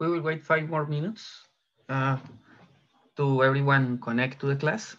we will wait five more minutes uh, to everyone connect to the class.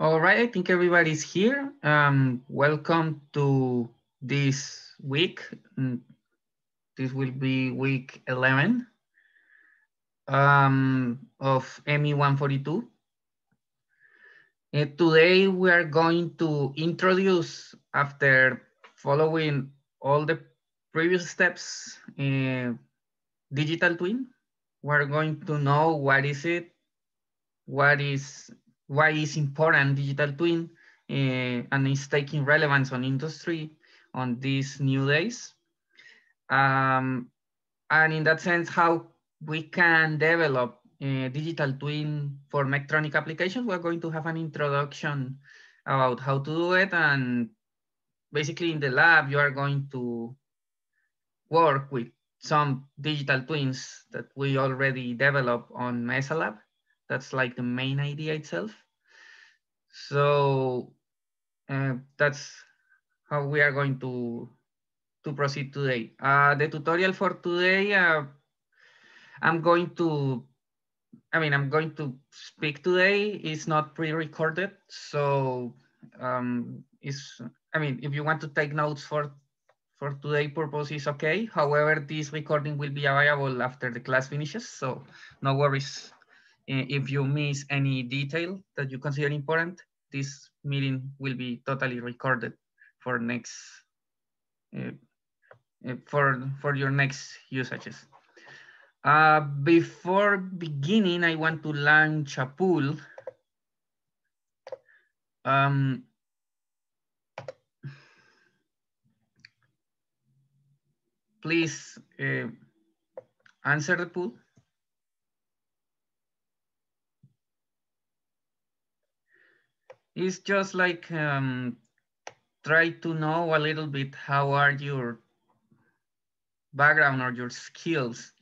All right, I think everybody's here. Um, welcome to this week. Mm, this will be week 11 um, of ME 142. Uh, today we are going to introduce, after following all the previous steps, uh, digital twin. We're going to know what is it, what is why is important digital twin uh, and is taking relevance on industry on these new days. Um, and in that sense, how we can develop a digital twin for Mechatronic applications. We're going to have an introduction about how to do it. And basically in the lab, you are going to work with some digital twins that we already developed on Mesa Lab. That's like the main idea itself. So uh, that's how we are going to, to proceed today. Uh, the tutorial for today, uh, I'm going to, I mean, I'm going to speak today. It's not pre-recorded. So um, it's, I mean, if you want to take notes for for today purpose is okay. However, this recording will be available after the class finishes. So no worries if you miss any detail that you consider important, this meeting will be totally recorded for next uh, for for your next usages. Uh, before beginning, I want to launch a pool. Um, please uh, answer the pool. It's just like um, try to know a little bit how are your background or your skills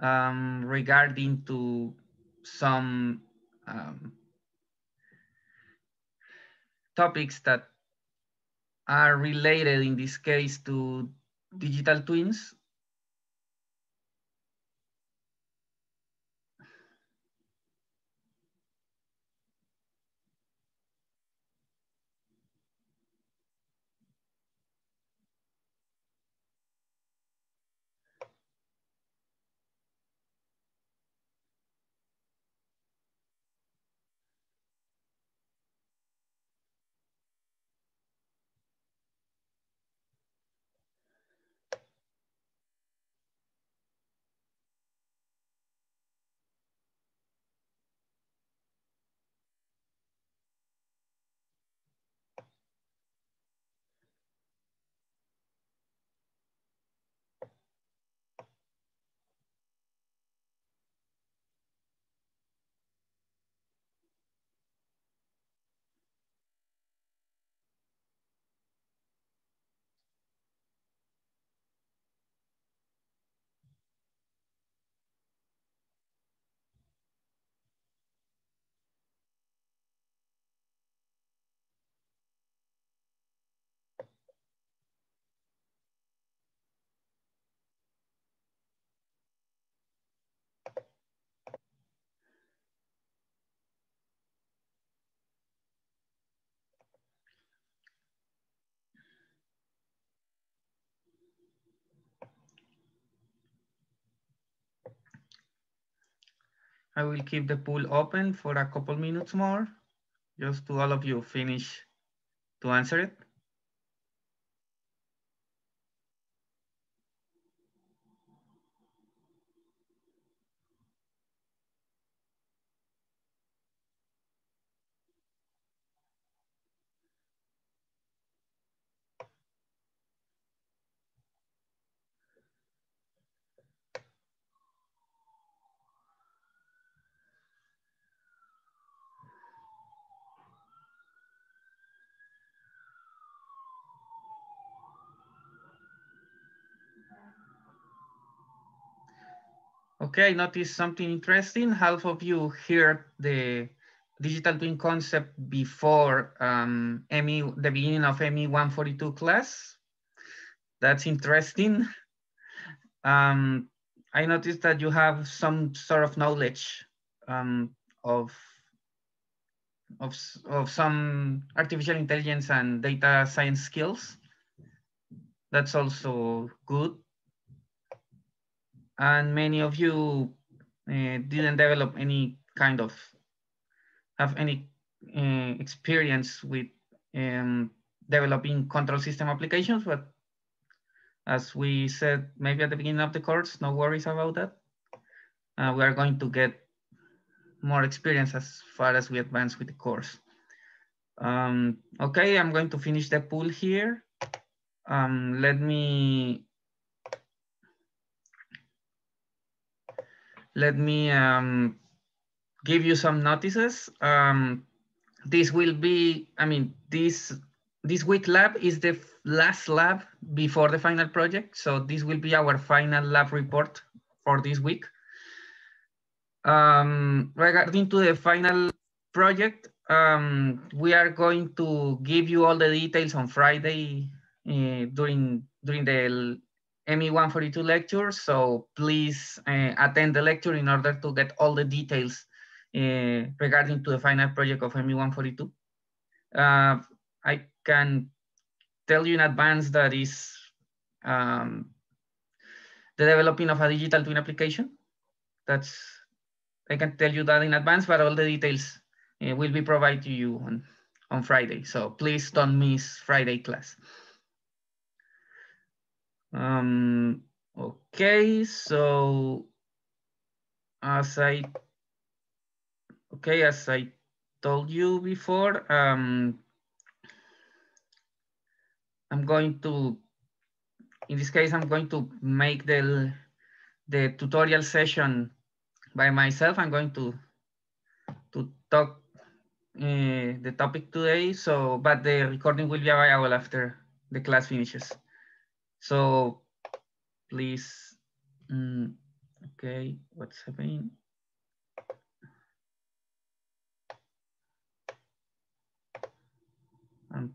um, regarding to some um, topics that are related in this case to digital twins. I will keep the pool open for a couple minutes more, just to all of you finish to answer it. Okay, I noticed something interesting. Half of you heard the digital twin concept before um, ME, the beginning of ME 142 class. That's interesting. Um, I noticed that you have some sort of knowledge um, of, of, of some artificial intelligence and data science skills. That's also good and many of you uh, didn't develop any kind of have any uh, experience with um, developing control system applications, but as we said maybe at the beginning of the course, no worries about that. Uh, we are going to get more experience as far as we advance with the course. Um, okay, I'm going to finish the pool here. Um, let me let me um, give you some notices. Um, this will be, I mean, this this week lab is the last lab before the final project. So this will be our final lab report for this week. Um, regarding to the final project, um, we are going to give you all the details on Friday uh, during during the ME 142 lecture, so please uh, attend the lecture in order to get all the details uh, regarding to the final project of ME 142. Uh, I can tell you in advance that is um, the developing of a digital twin application. That's, I can tell you that in advance, but all the details uh, will be provided to you on, on Friday. So please don't miss Friday class. Um, okay, so as I, okay, as I told you before, um, I'm going to, in this case, I'm going to make the, the tutorial session by myself. I'm going to, to talk uh, the topic today. So, but the recording will be available after the class finishes. So please, um, Okay, what's happening? I'm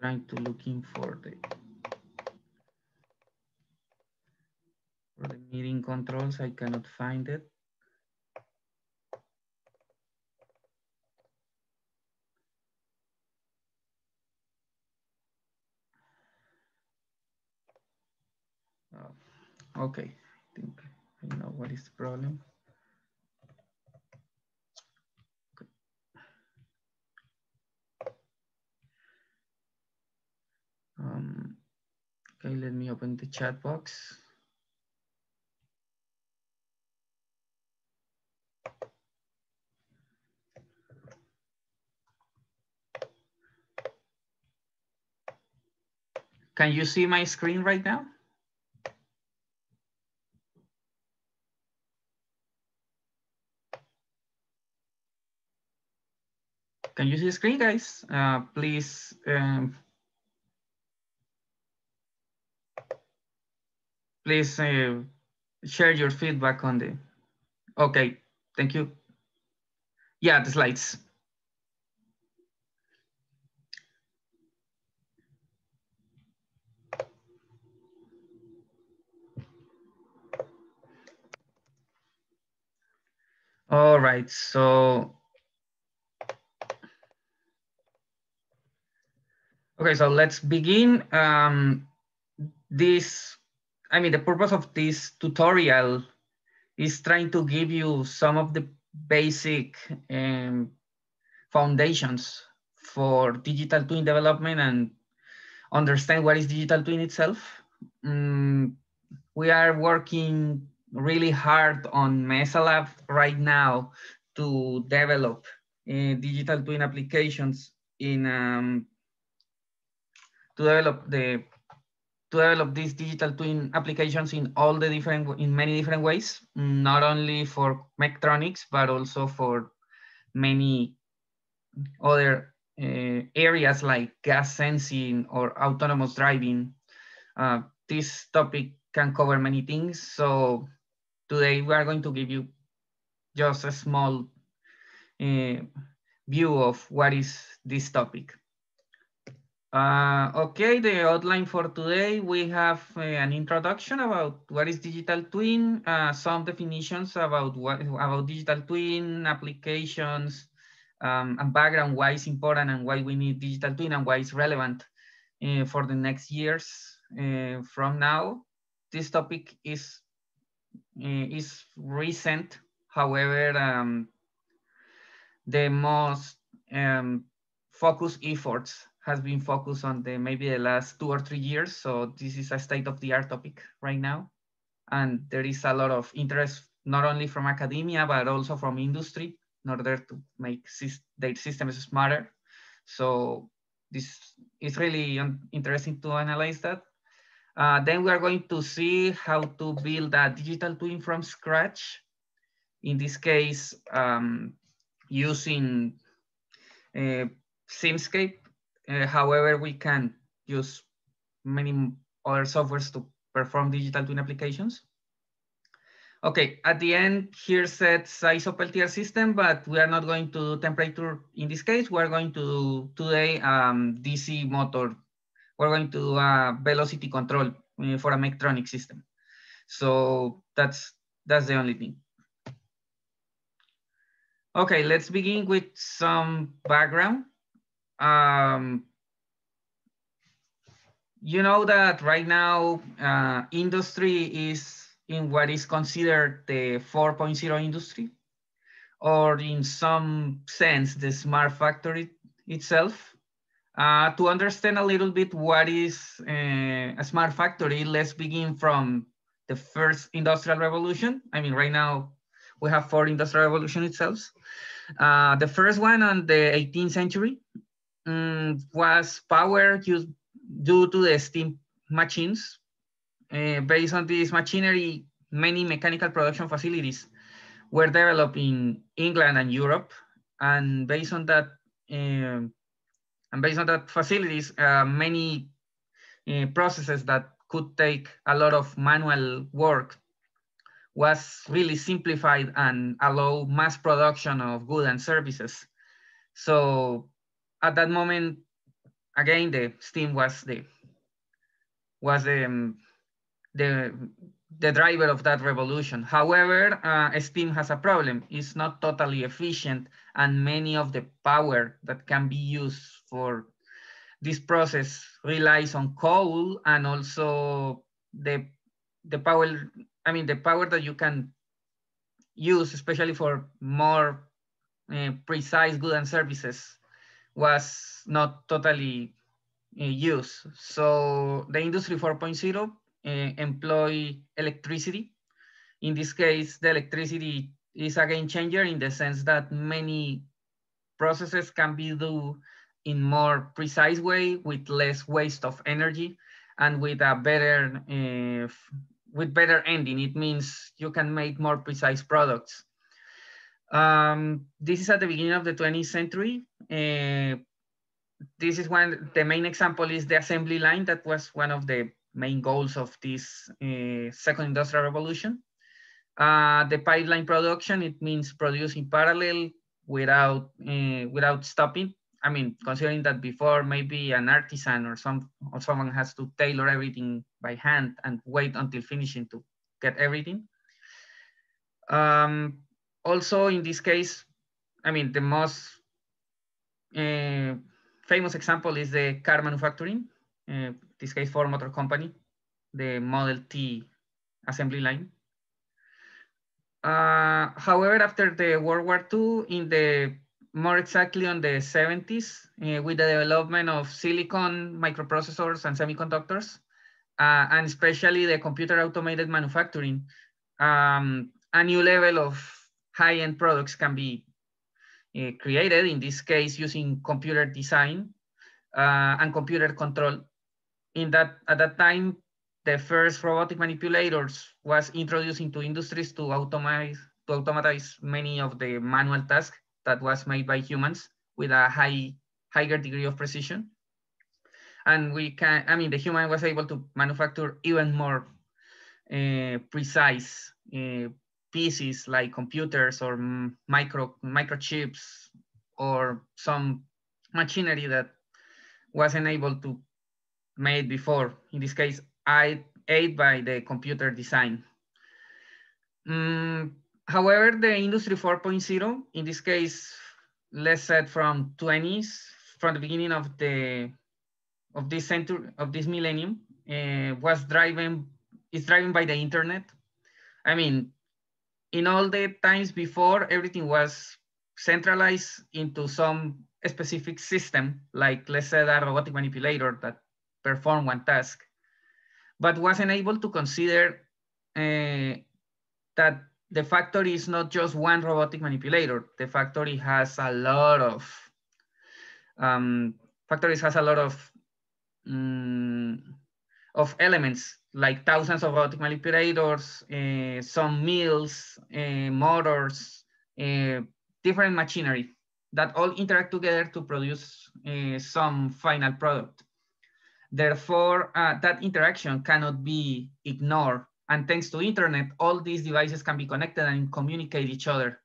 trying to looking for the for the meeting controls. I cannot find it. Okay, I think I know what is the problem. Um, okay, let me open the chat box. Can you see my screen right now? Can you see the screen, guys? Uh, please. Um, please uh, share your feedback on the. Okay, thank you. Yeah, the slides. All right, so. Okay, so let's begin. Um, this, I mean, the purpose of this tutorial is trying to give you some of the basic um, foundations for digital twin development and understand what is digital twin itself. Um, we are working really hard on Mesa Lab right now to develop uh, digital twin applications in um, to develop the to develop these digital twin applications in all the different in many different ways, not only for Mechatronics but also for many other uh, areas like gas sensing or autonomous driving. Uh, this topic can cover many things. So today we are going to give you just a small uh, view of what is this topic. Uh, okay, the outline for today, we have uh, an introduction about what is digital twin, uh, some definitions about what about digital twin applications, um, and background why it's important and why we need digital twin and why it's relevant uh, for the next years uh, from now. This topic is uh, is recent, however, um, the most um, focused efforts has been focused on the maybe the last two or three years. So this is a state of the art topic right now. And there is a lot of interest, not only from academia, but also from industry in order to make their systems smarter. So this is really interesting to analyze that. Uh, then we are going to see how to build a digital twin from scratch. In this case, um, using uh, Simscape uh, however, we can use many other softwares to perform digital twin applications. Okay, at the end, here sets ISO Peltier system, but we are not going to do temperature in this case. We're going to do today um, DC motor. We're going to do a velocity control uh, for a Mechatronic system. So that's that's the only thing. Okay, let's begin with some background um, you know that right now uh, industry is in what is considered the 4.0 industry or in some sense the smart factory itself. Uh, to understand a little bit what is uh, a smart factory let's begin from the first industrial revolution. I mean right now we have four industrial revolution itself. Uh, the first one on the 18th century um, was power used due to the steam machines. Uh, based on this machinery, many mechanical production facilities were developed in England and Europe. And based on that, uh, and based on that facilities, uh, many uh, processes that could take a lot of manual work was really simplified and allow mass production of goods and services. So at that moment, again, the steam was the was the um, the the driver of that revolution. However, uh, steam has a problem. It's not totally efficient, and many of the power that can be used for this process relies on coal and also the the power. I mean, the power that you can use, especially for more uh, precise goods and services, was not totally uh, used. So the industry 4.0 uh, employ electricity. In this case, the electricity is a game changer in the sense that many processes can be do in more precise way with less waste of energy and with a better uh, with better ending. It means you can make more precise products. Um, this is at the beginning of the 20th century. Uh, this is one, the main example is the assembly line that was one of the main goals of this uh, second industrial revolution. Uh, the pipeline production, it means producing parallel without, uh, without stopping. I mean, considering that before maybe an artisan or some or someone has to tailor everything by hand and wait until finishing to get everything. Um, also in this case, I mean, the most uh, famous example is the car manufacturing uh, this case Ford Motor Company, the Model T assembly line. Uh, however, after the World War II, in the more exactly on the 70s, uh, with the development of silicon microprocessors and semiconductors, uh, and especially the computer automated manufacturing, um, a new level of high-end products can be uh, created, in this case, using computer design uh, and computer control in that at that time, the first robotic manipulators was introduced into industries to automate to automatize many of the manual tasks that was made by humans with a high higher degree of precision. And we can, I mean, the human was able to manufacture even more uh, precise uh, pieces like computers or micro microchips or some machinery that wasn't able to made before. In this case, I aid by the computer design. Mm, however, the industry 4.0, in this case, let's say from 20s, from the beginning of the of this century of this millennium, uh, was driven is driven by the internet. I mean, in all the times before, everything was centralized into some specific system, like let's say a robotic manipulator that perform one task, but wasn't able to consider uh, that the factory is not just one robotic manipulator. The factory has a lot of, um, factories has a lot of, um, of elements like thousands of robotic manipulators, uh, some mills, uh, motors, uh, different machinery that all interact together to produce some final product. Therefore, uh, that interaction cannot be ignored. And thanks to internet, all these devices can be connected and communicate each other.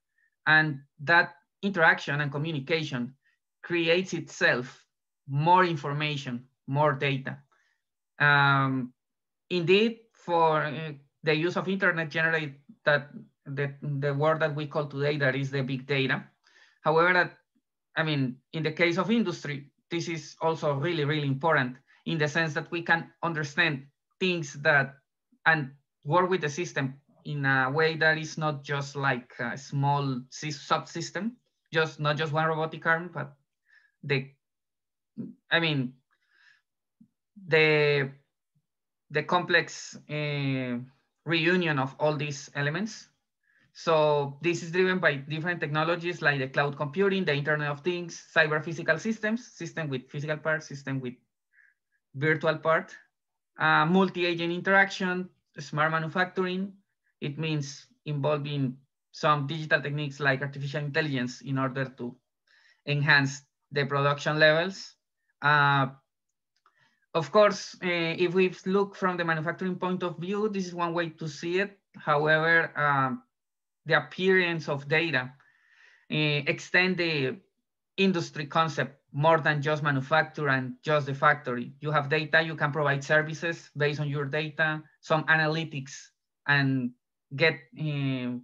And that interaction and communication creates itself more information, more data. Um, indeed, for uh, the use of internet generate that the, the word that we call today that is the big data. However, that, I mean, in the case of industry, this is also really, really important in the sense that we can understand things that and work with the system in a way that is not just like a small subsystem, just not just one robotic arm, but the, I mean, the the complex uh, reunion of all these elements. So this is driven by different technologies like the cloud computing, the Internet of Things, cyber physical systems, system with physical parts, system with virtual part, uh, multi-agent interaction, smart manufacturing. It means involving some digital techniques like artificial intelligence in order to enhance the production levels. Uh, of course, uh, if we look from the manufacturing point of view, this is one way to see it. However, um, the appearance of data uh, extend the industry concept more than just manufacture and just the factory. You have data, you can provide services based on your data, some analytics, and get uh,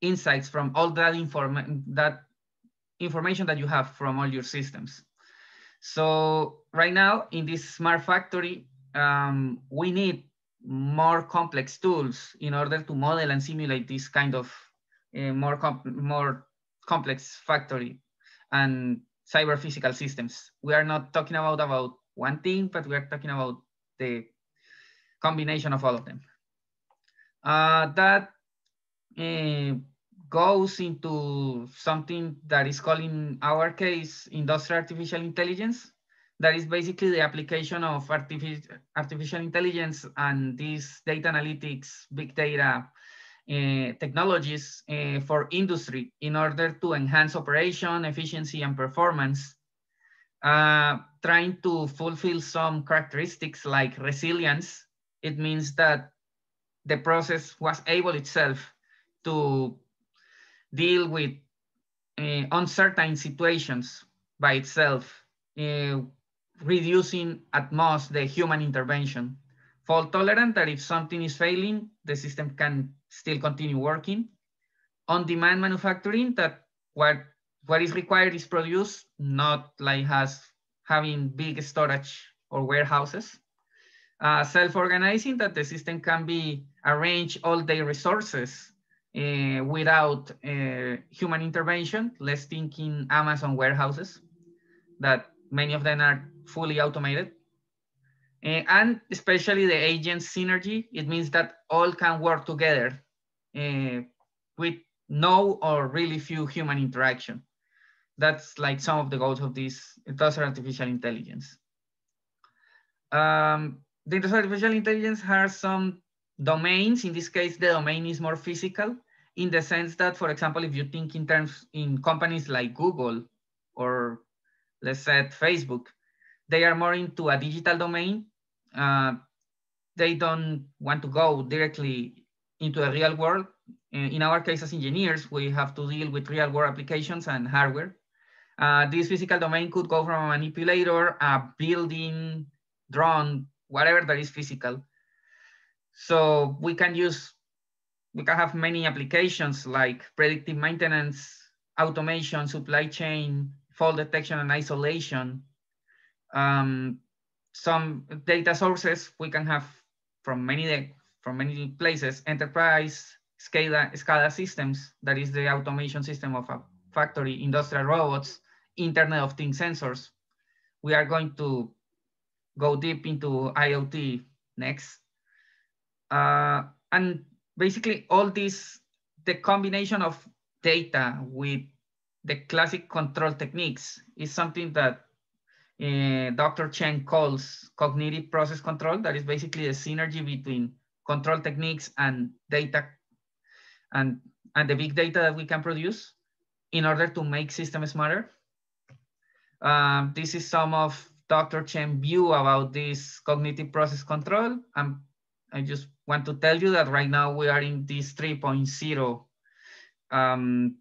insights from all that, inform that information that you have from all your systems. So right now in this smart factory, um, we need more complex tools in order to model and simulate this kind of uh, more, comp more complex factory and cyber physical systems. We are not talking about, about one thing, but we are talking about the combination of all of them. Uh, that uh, goes into something that is called in our case, industrial artificial intelligence. That is basically the application of artificial, artificial intelligence and these data analytics, big data uh, technologies uh, for industry in order to enhance operation, efficiency, and performance, uh, trying to fulfill some characteristics like resilience. It means that the process was able itself to deal with uh, uncertain situations by itself, uh, reducing at most the human intervention. Fault tolerant that if something is failing, the system can still continue working. On-demand manufacturing that what, what is required is produced, not like has having big storage or warehouses. Uh, Self-organizing that the system can be arrange all the resources uh, without uh, human intervention. Let's think in Amazon warehouses that many of them are fully automated. Uh, and especially the agent synergy, it means that all can work together uh, with no or really few human interaction. That's like some of the goals of this industrial artificial intelligence. Um, the industrial artificial intelligence has some domains. In this case, the domain is more physical in the sense that, for example, if you think in terms in companies like Google or let's say Facebook, they are more into a digital domain. Uh, they don't want to go directly into the real world. In our case as engineers, we have to deal with real world applications and hardware. Uh, this physical domain could go from a manipulator, a building, drone, whatever that is physical. So we can use, we can have many applications like predictive maintenance, automation, supply chain, fault detection and isolation. Um, some data sources we can have from many from many places, enterprise SCADA, SCADA systems, that is the automation system of a factory, industrial robots, Internet of Things sensors. We are going to go deep into IoT next. Uh, and basically all this, the combination of data with the classic control techniques is something that uh, Dr. Chen calls cognitive process control. That is basically the synergy between control techniques and data and, and the big data that we can produce in order to make systems smarter. Um, this is some of Dr. Chen view about this cognitive process control. Um, I just want to tell you that right now we are in this 3.0 um,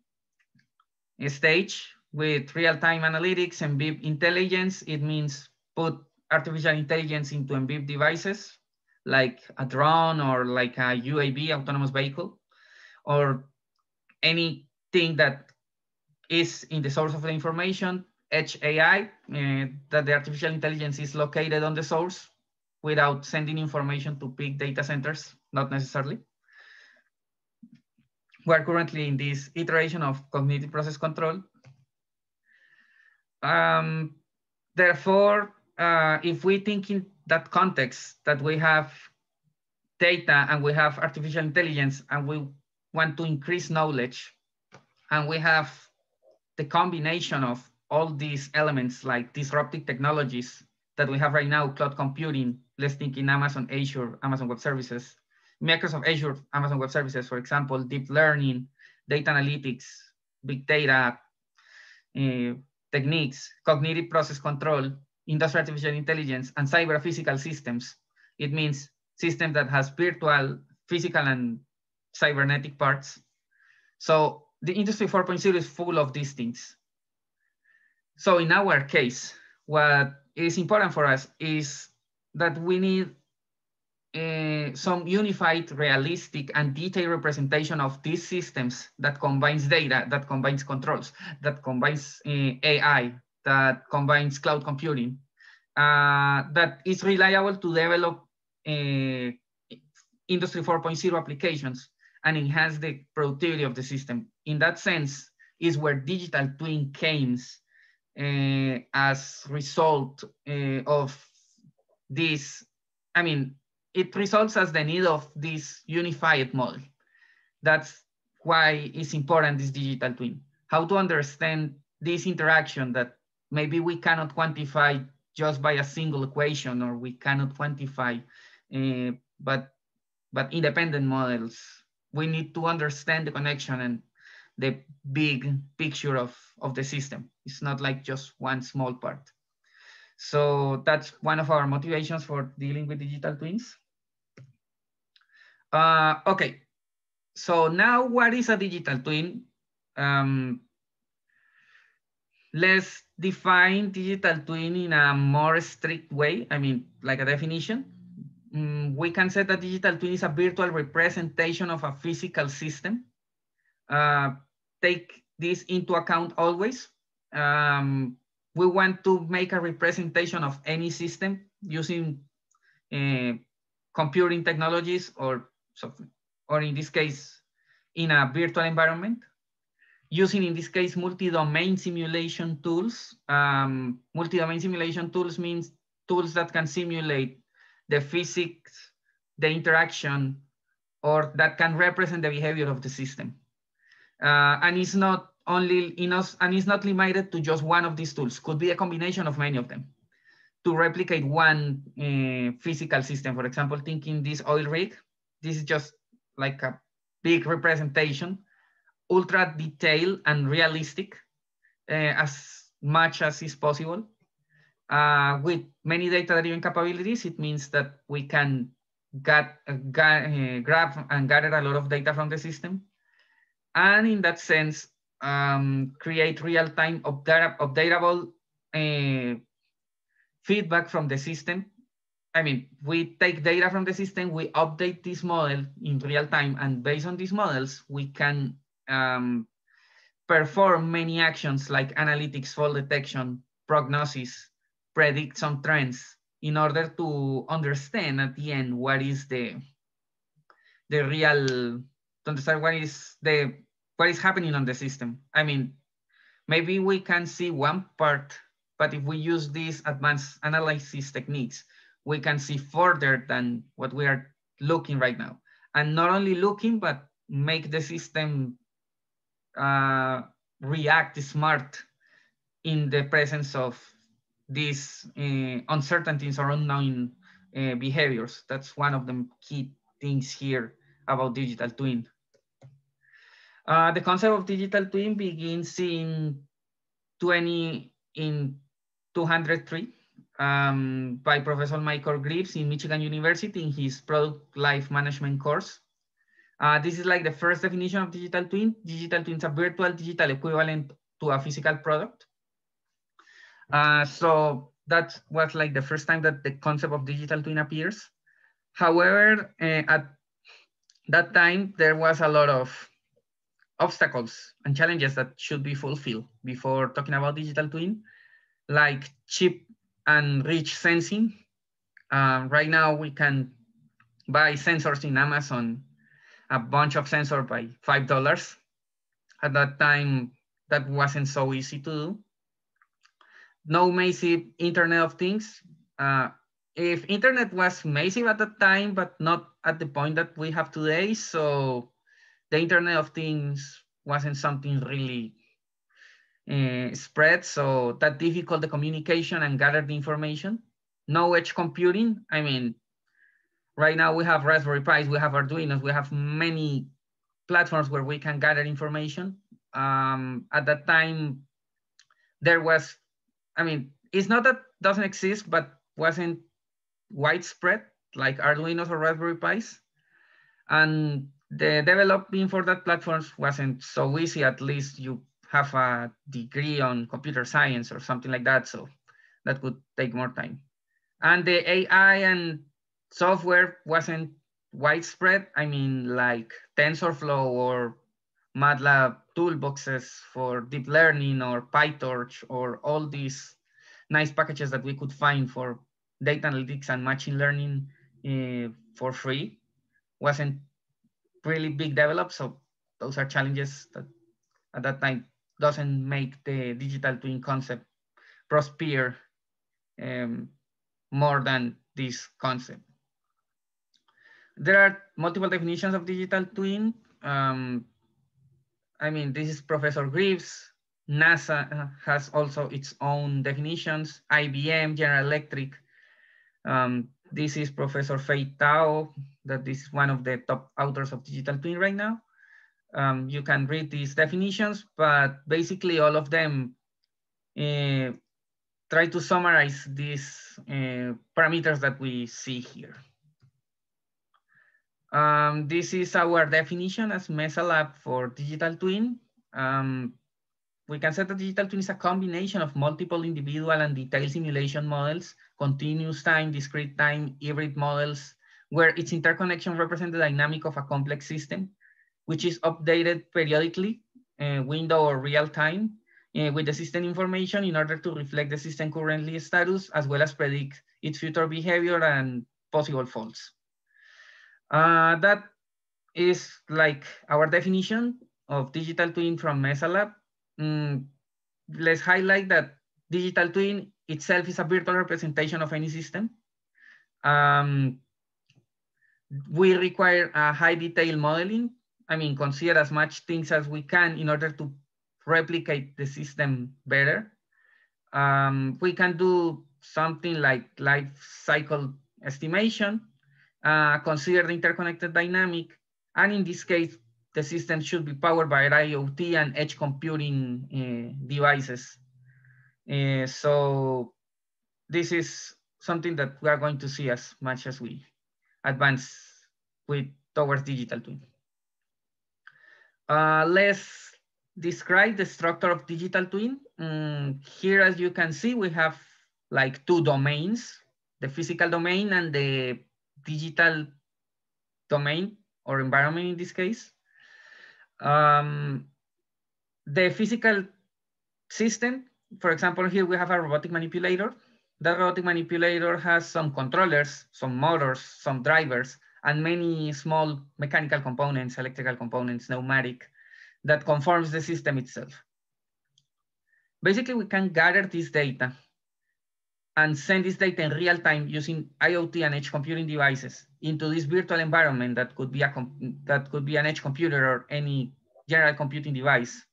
stage with real-time analytics and BIP intelligence. It means put artificial intelligence into MBIP devices like a drone or like a UAV, autonomous vehicle, or anything that is in the source of the information, edge AI, uh, that the artificial intelligence is located on the source without sending information to big data centers, not necessarily. We're currently in this iteration of cognitive process control. Um, therefore, uh, if we think in that context that we have data and we have artificial intelligence and we want to increase knowledge and we have the combination of all these elements like disruptive technologies that we have right now, cloud computing, let's think in Amazon Azure, Amazon Web Services, Microsoft Azure, Amazon Web Services, for example, deep learning, data analytics, big data, uh, techniques, cognitive process control, industrial artificial intelligence, and cyber physical systems. It means systems that has virtual, physical, and cybernetic parts. So the industry 4.0 is full of these things. So in our case, what is important for us is that we need uh, some unified, realistic, and detailed representation of these systems that combines data, that combines controls, that combines uh, AI, that combines cloud computing, uh, that is reliable to develop uh, Industry 4.0 applications and enhance the productivity of the system. In that sense, is where digital twin came uh, as result uh, of this. I mean, it results as the need of this unified model. That's why it's important, this digital twin. How to understand this interaction that maybe we cannot quantify just by a single equation or we cannot quantify, uh, but, but independent models. We need to understand the connection and the big picture of, of the system. It's not like just one small part. So that's one of our motivations for dealing with digital twins. Uh, okay, so now what is a digital twin? Um, let's define digital twin in a more strict way. I mean, like a definition. Mm, we can say that digital twin is a virtual representation of a physical system. Uh, take this into account always. Um, we want to make a representation of any system using uh, computing technologies or or in this case, in a virtual environment using in this case multi-domain simulation tools. Um, multi-domain simulation tools means tools that can simulate the physics, the interaction, or that can represent the behavior of the system. Uh, and it's not only in us, and it's not limited to just one of these tools. Could be a combination of many of them to replicate one uh, physical system. For example, thinking this oil rig, this is just like a big representation ultra detailed and realistic uh, as much as is possible. Uh, with many data-driven capabilities, it means that we can get, uh, uh, grab and gather a lot of data from the system. And in that sense, um, create real-time updatable uh, feedback from the system. I mean, we take data from the system, we update this model in real time, and based on these models, we can um, perform many actions like analytics, fault detection, prognosis, predict some trends in order to understand at the end what is the the real to understand what is the what is happening on the system. I mean, maybe we can see one part, but if we use these advanced analysis techniques, we can see further than what we are looking right now. And not only looking, but make the system uh, react smart in the presence of these uh, uncertainties or unknown uh, behaviors. That's one of the key things here about digital twin. Uh, the concept of digital twin begins in 20 in 203 um, by Professor Michael Grieves in Michigan University in his product life management course. Uh, this is like the first definition of digital twin. Digital twin is a virtual digital equivalent to a physical product. Uh, so that was like the first time that the concept of digital twin appears. However, uh, at that time, there was a lot of obstacles and challenges that should be fulfilled before talking about digital twin, like cheap and rich sensing. Uh, right now, we can buy sensors in Amazon a bunch of sensors by $5. At that time, that wasn't so easy to do. No massive Internet of Things. Uh, if internet was massive at that time, but not at the point that we have today, so the Internet of Things wasn't something really uh, spread, so that difficult the communication and gather the information. No edge computing, I mean, Right now we have Raspberry Pis, we have Arduinos, we have many platforms where we can gather information. Um, at that time, there was, I mean, it's not that doesn't exist, but wasn't widespread like Arduinos or Raspberry Pis. And the developing for that platforms wasn't so easy. At least you have a degree on computer science or something like that. So that would take more time. And the AI and software wasn't widespread. I mean, like TensorFlow or MATLAB toolboxes for deep learning or PyTorch or all these nice packages that we could find for data analytics and machine learning uh, for free wasn't really big develop. So those are challenges that at that time doesn't make the digital twin concept prosper um, more than this concept. There are multiple definitions of digital twin. Um, I mean, this is Professor Grieves. NASA has also its own definitions. IBM, General Electric. Um, this is Professor Fei Tao, that is one of the top authors of digital twin right now. Um, you can read these definitions, but basically all of them uh, try to summarize these uh, parameters that we see here. Um, this is our definition as Mesa Lab for digital twin. Um, we can say that digital twin is a combination of multiple individual and detailed simulation models, continuous time, discrete time, hybrid models, where its interconnection represents the dynamic of a complex system, which is updated periodically, uh, window or real time, uh, with the system information in order to reflect the system currently status, as well as predict its future behavior and possible faults. Uh, that is like our definition of digital twin from MesaLab. Mm, let's highlight that digital twin itself is a virtual representation of any system. Um, we require a high detail modeling. I mean, consider as much things as we can in order to replicate the system better. Um, we can do something like life cycle estimation, uh, consider the interconnected dynamic, and in this case, the system should be powered by IoT and edge computing uh, devices. Uh, so this is something that we are going to see as much as we advance with towards digital twin. Uh, let's describe the structure of digital twin. Mm, here, as you can see, we have like two domains, the physical domain and the digital domain or environment in this case. Um, the physical system, for example, here we have a robotic manipulator. That robotic manipulator has some controllers, some motors, some drivers, and many small mechanical components, electrical components, pneumatic, that conforms the system itself. Basically, we can gather this data and send this data in real time using IoT and edge computing devices into this virtual environment that could be a that could be an edge computer or any general computing device,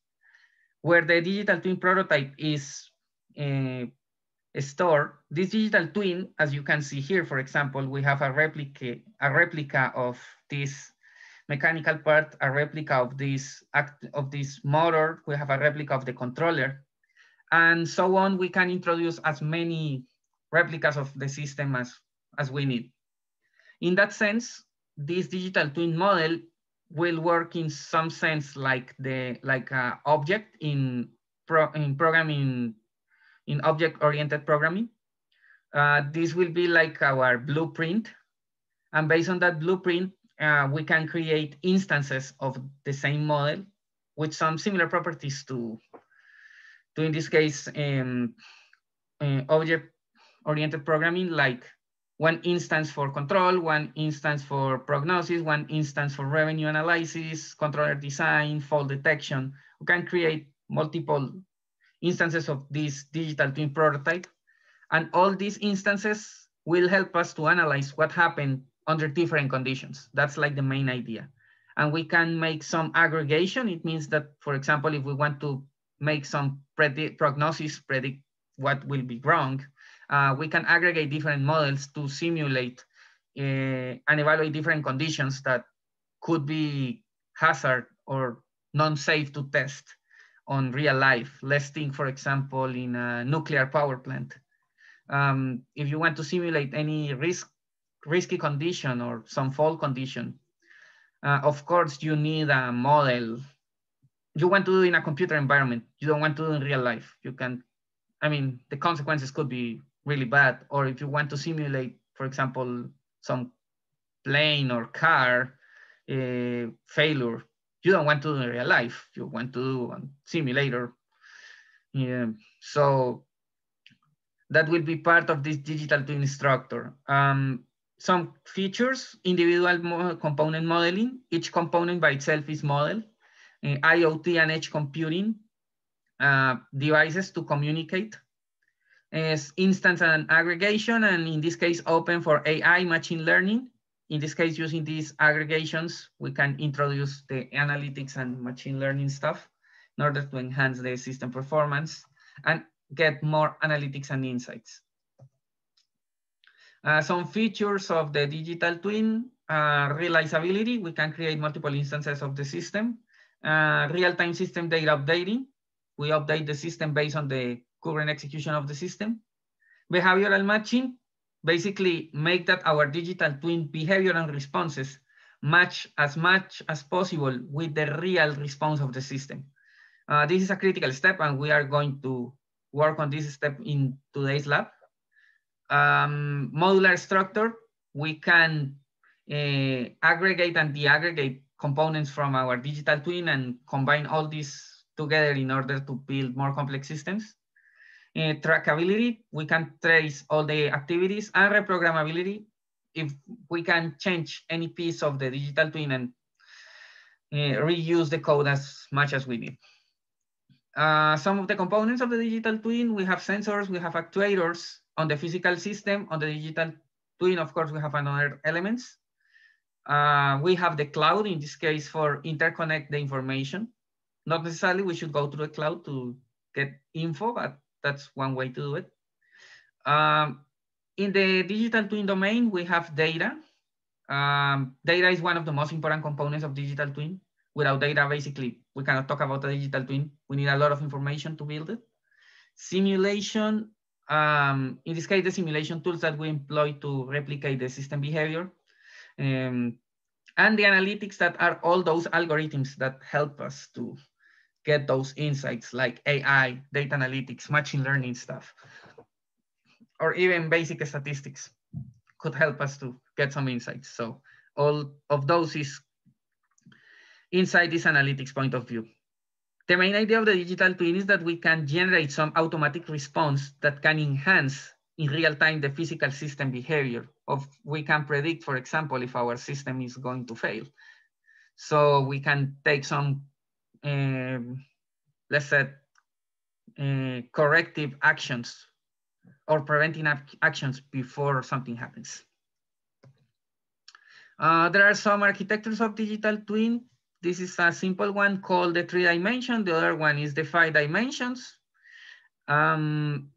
where the digital twin prototype is uh, stored. This digital twin, as you can see here, for example, we have a replica a replica of this mechanical part, a replica of this act of this motor. We have a replica of the controller, and so on. We can introduce as many replicas of the system as, as we need. In that sense, this digital twin model will work in some sense like the like a object in pro, in programming in object-oriented programming. Uh, this will be like our blueprint, and based on that blueprint, uh, we can create instances of the same model with some similar properties to, to in this case, um, uh, object oriented programming like one instance for control, one instance for prognosis, one instance for revenue analysis, controller design, fault detection. We can create multiple instances of this digital twin prototype. And all these instances will help us to analyze what happened under different conditions. That's like the main idea. And we can make some aggregation. It means that, for example, if we want to make some predict prognosis, predict what will be wrong, uh, we can aggregate different models to simulate uh, and evaluate different conditions that could be hazard or non-safe to test on real life. Let's think, for example, in a nuclear power plant. Um, if you want to simulate any risk, risky condition or some fault condition, Uh, of course, you need a model. You want to do in a computer environment. You don't want to do in real life. You can, I mean, the consequences could be really bad. Or if you want to simulate, for example, some plane or car uh, failure, you don't want to do in real life. You want to do a simulator. Yeah. So that will be part of this digital twin structure. Um, some features, individual component modeling. Each component by itself is modeled. Uh, IoT and edge computing, uh, devices to communicate, as instance and aggregation, and in this case, open for AI machine learning. In this case, using these aggregations, we can introduce the analytics and machine learning stuff in order to enhance the system performance and get more analytics and insights. Uh, some features of the digital twin, uh, realizability, we can create multiple instances of the system. Uh, Real-time system data updating, we update the system based on the current execution of the system. Behavioral matching, basically make that our digital twin behavior and responses match as much as possible with the real response of the system. Uh, this is a critical step and we are going to work on this step in today's lab um, modular structure, we can uh, aggregate and deaggregate components from our digital twin and combine all these together in order to build more complex systems. Uh, trackability, we can trace all the activities and reprogrammability. If we can change any piece of the digital twin and uh, reuse the code as much as we need. Uh, some of the components of the digital twin, we have sensors, we have actuators, on the physical system, on the digital twin, of course, we have another elements. Uh, we have the cloud, in this case, for interconnect the information. Not necessarily we should go to the cloud to get info, but that's one way to do it. Um, in the digital twin domain, we have data. Um, data is one of the most important components of digital twin. Without data, basically, we cannot talk about the digital twin. We need a lot of information to build it. Simulation um, in this case, the simulation tools that we employ to replicate the system behavior. Um, and the analytics that are all those algorithms that help us to get those insights like AI, data analytics, machine learning stuff, or even basic statistics could help us to get some insights. So all of those is inside this analytics point of view. The main idea of the digital twin is that we can generate some automatic response that can enhance in real time the physical system behavior of we can predict, for example, if our system is going to fail. So we can take some, let's say, uh, corrective actions or preventing actions before something happens. Uh, there are some architectures of digital twin this is a simple one called the three dimension. The other one is the five dimensions. Um,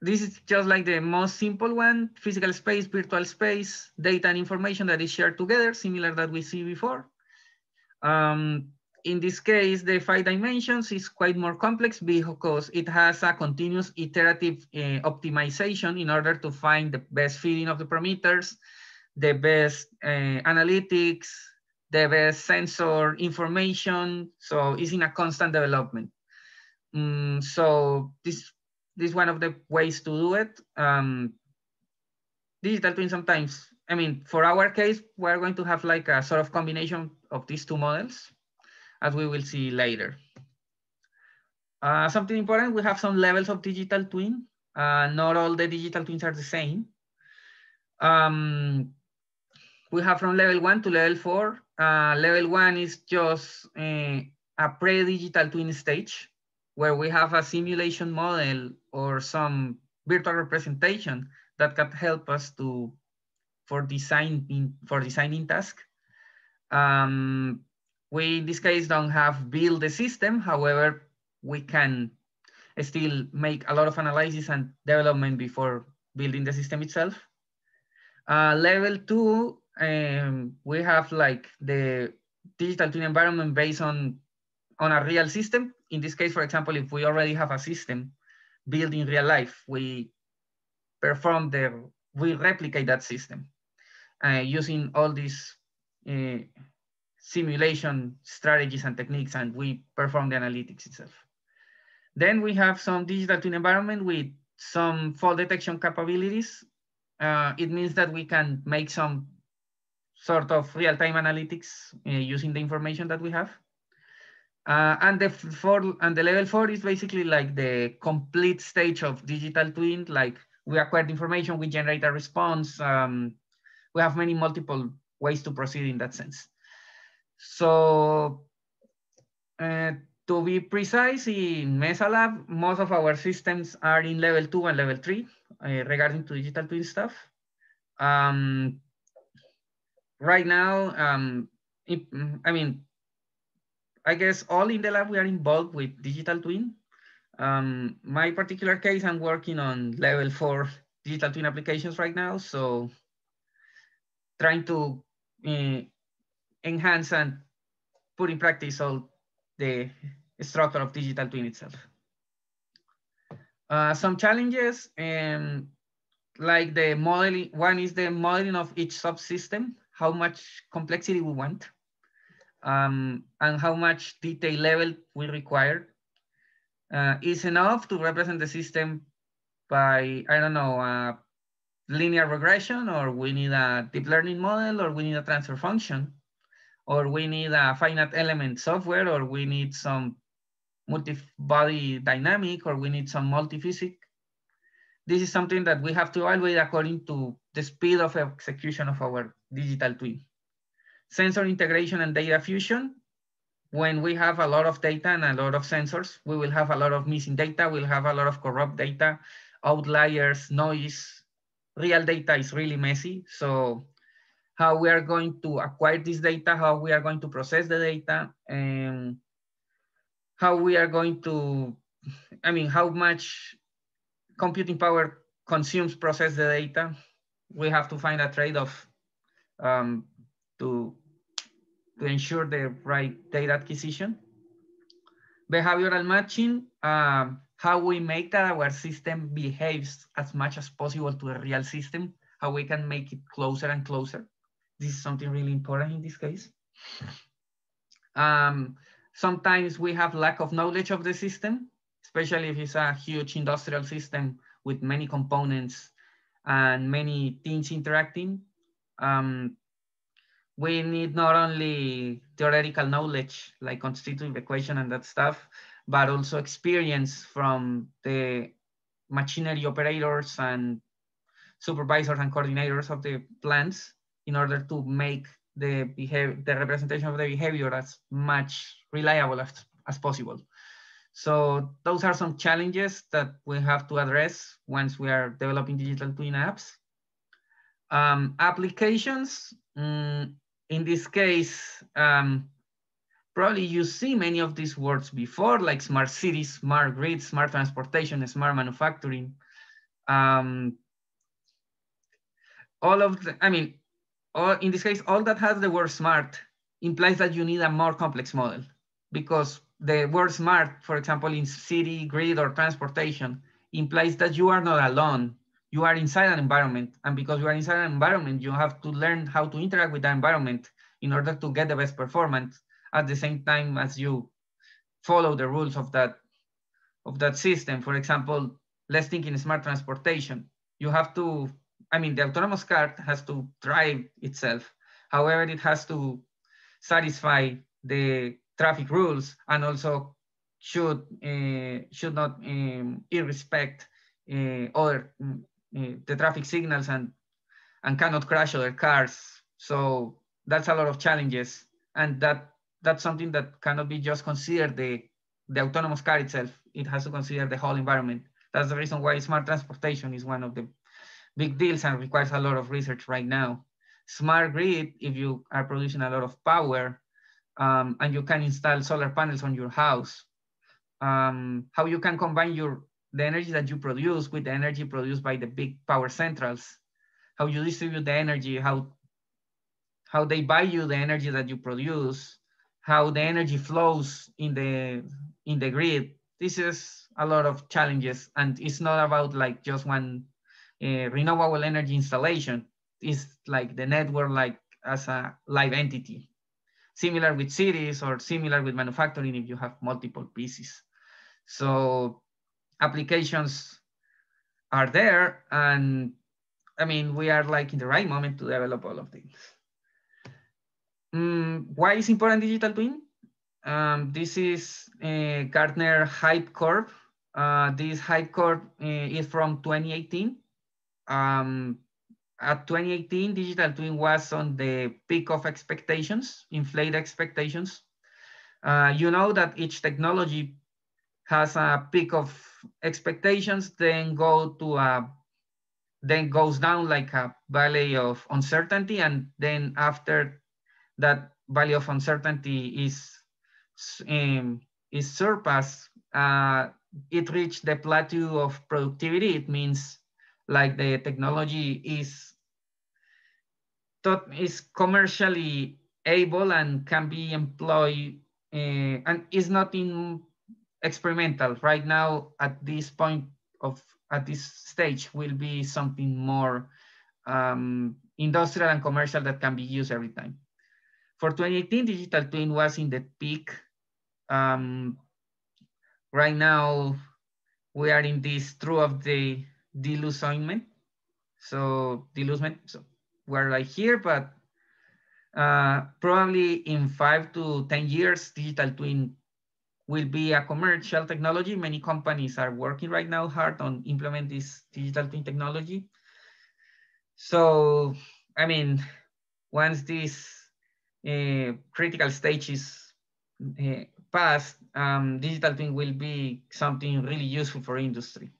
this is just like the most simple one, physical space, virtual space, data and information that is shared together, similar that we see before. Um, in this case, the five dimensions is quite more complex because it has a continuous iterative uh, optimization in order to find the best fitting of the parameters, the best uh, analytics, the best sensor information. So it's in a constant development. Um, so this, this is one of the ways to do it. Um, digital twin sometimes, I mean, for our case, we're going to have like a sort of combination of these two models, as we will see later. Uh, something important, we have some levels of digital twin. Uh, not all the digital twins are the same. Um, we have from level one to level four. Uh, level one is just uh, a pre-digital twin stage where we have a simulation model or some virtual representation that can help us to for designing for designing task. Um, we in this case don't have build the system. However, we can still make a lot of analysis and development before building the system itself. Uh, level two um, we have like the digital twin environment based on, on a real system. In this case, for example, if we already have a system built in real life, we perform the, we replicate that system uh, using all these uh, simulation strategies and techniques, and we perform the analytics itself. Then we have some digital twin environment with some fault detection capabilities. Uh, it means that we can make some sort of real-time analytics uh, using the information that we have. Uh, and the four and the level four is basically like the complete stage of digital twin. Like we acquire information, we generate a response. Um, we have many multiple ways to proceed in that sense. So uh, to be precise, in Mesa Lab, most of our systems are in level two and level three uh, regarding to digital twin stuff. Um, right now, um, it, I mean, I guess all in the lab we are involved with digital twin. Um, my particular case, I'm working on level four digital twin applications right now. So trying to uh, enhance and put in practice all the structure of digital twin itself. Uh, some challenges, um, like the modeling, one is the modeling of each subsystem, how much complexity we want um, and how much detail level we require uh, is enough to represent the system by, I don't know, uh, linear regression, or we need a deep learning model, or we need a transfer function, or we need a finite element software, or we need some multi-body dynamic, or we need some multi-physics. This is something that we have to evaluate according to the speed of execution of our digital twin sensor integration and data fusion. When we have a lot of data and a lot of sensors, we will have a lot of missing data. We'll have a lot of corrupt data, outliers, noise. Real data is really messy. So how we are going to acquire this data, how we are going to process the data, and how we are going to, I mean, how much computing power consumes process the data. We have to find a trade-off um, to to ensure the right data acquisition. Behavioral matching, um, how we make that our system behaves as much as possible to the real system, how we can make it closer and closer. This is something really important in this case. Um, sometimes we have lack of knowledge of the system, especially if it's a huge industrial system with many components and many things interacting. Um, we need not only theoretical knowledge like constitutive equation and that stuff, but also experience from the machinery operators and supervisors and coordinators of the plants in order to make the behavior, the representation of the behavior as much reliable as, as possible. So those are some challenges that we have to address once we are developing digital twin apps. Um, applications, mm, in this case, um, probably you see many of these words before, like smart cities, smart grid, smart transportation, smart manufacturing. Um, all of the, I mean, all, in this case, all that has the word smart implies that you need a more complex model because the word smart, for example, in city, grid, or transportation, implies that you are not alone you are inside an environment. And because you are inside an environment, you have to learn how to interact with that environment in order to get the best performance at the same time as you follow the rules of that, of that system. For example, let's think in smart transportation. You have to, I mean, the autonomous car has to drive itself. However, it has to satisfy the traffic rules and also should uh, should not um, irrespect uh, other uh, the traffic signals and and cannot crash other cars. So that's a lot of challenges, and that that's something that cannot be just considered the the autonomous car itself. It has to consider the whole environment. That's the reason why smart transportation is one of the big deals and requires a lot of research right now. Smart grid, if you are producing a lot of power um, and you can install solar panels on your house, um, how you can combine your the energy that you produce with the energy produced by the big power centrals, how you distribute the energy, how, how they buy you the energy that you produce, how the energy flows in the, in the grid. This is a lot of challenges and it's not about like just one uh, renewable energy installation. is like the network like as a live entity. similar with cities or similar with manufacturing if you have multiple pieces. So applications are there and I mean, we are like in the right moment to develop all of things. Mm, why is important digital twin? Um, this is a Gartner Hype Curve. Uh, this Hype Curve uh, is from 2018. Um, at 2018, digital twin was on the peak of expectations, inflated expectations. Uh, you know that each technology has a peak of expectations, then go to a then goes down like a valley of uncertainty. And then after that valley of uncertainty is, um, is surpassed, uh, it reached the plateau of productivity. It means like the technology is, is commercially able and can be employed uh, and is not in experimental right now at this point of at this stage will be something more um, industrial and commercial that can be used every time. For 2018, digital twin was in the peak. Um, right now, we are in this trough of the disillusionment. So disillusionment, so we're like here, but uh, probably in five to 10 years, digital twin will be a commercial technology. Many companies are working right now hard on implement this digital twin technology. So, I mean, once this uh, critical stage is uh, passed, um, digital twin will be something really useful for industry.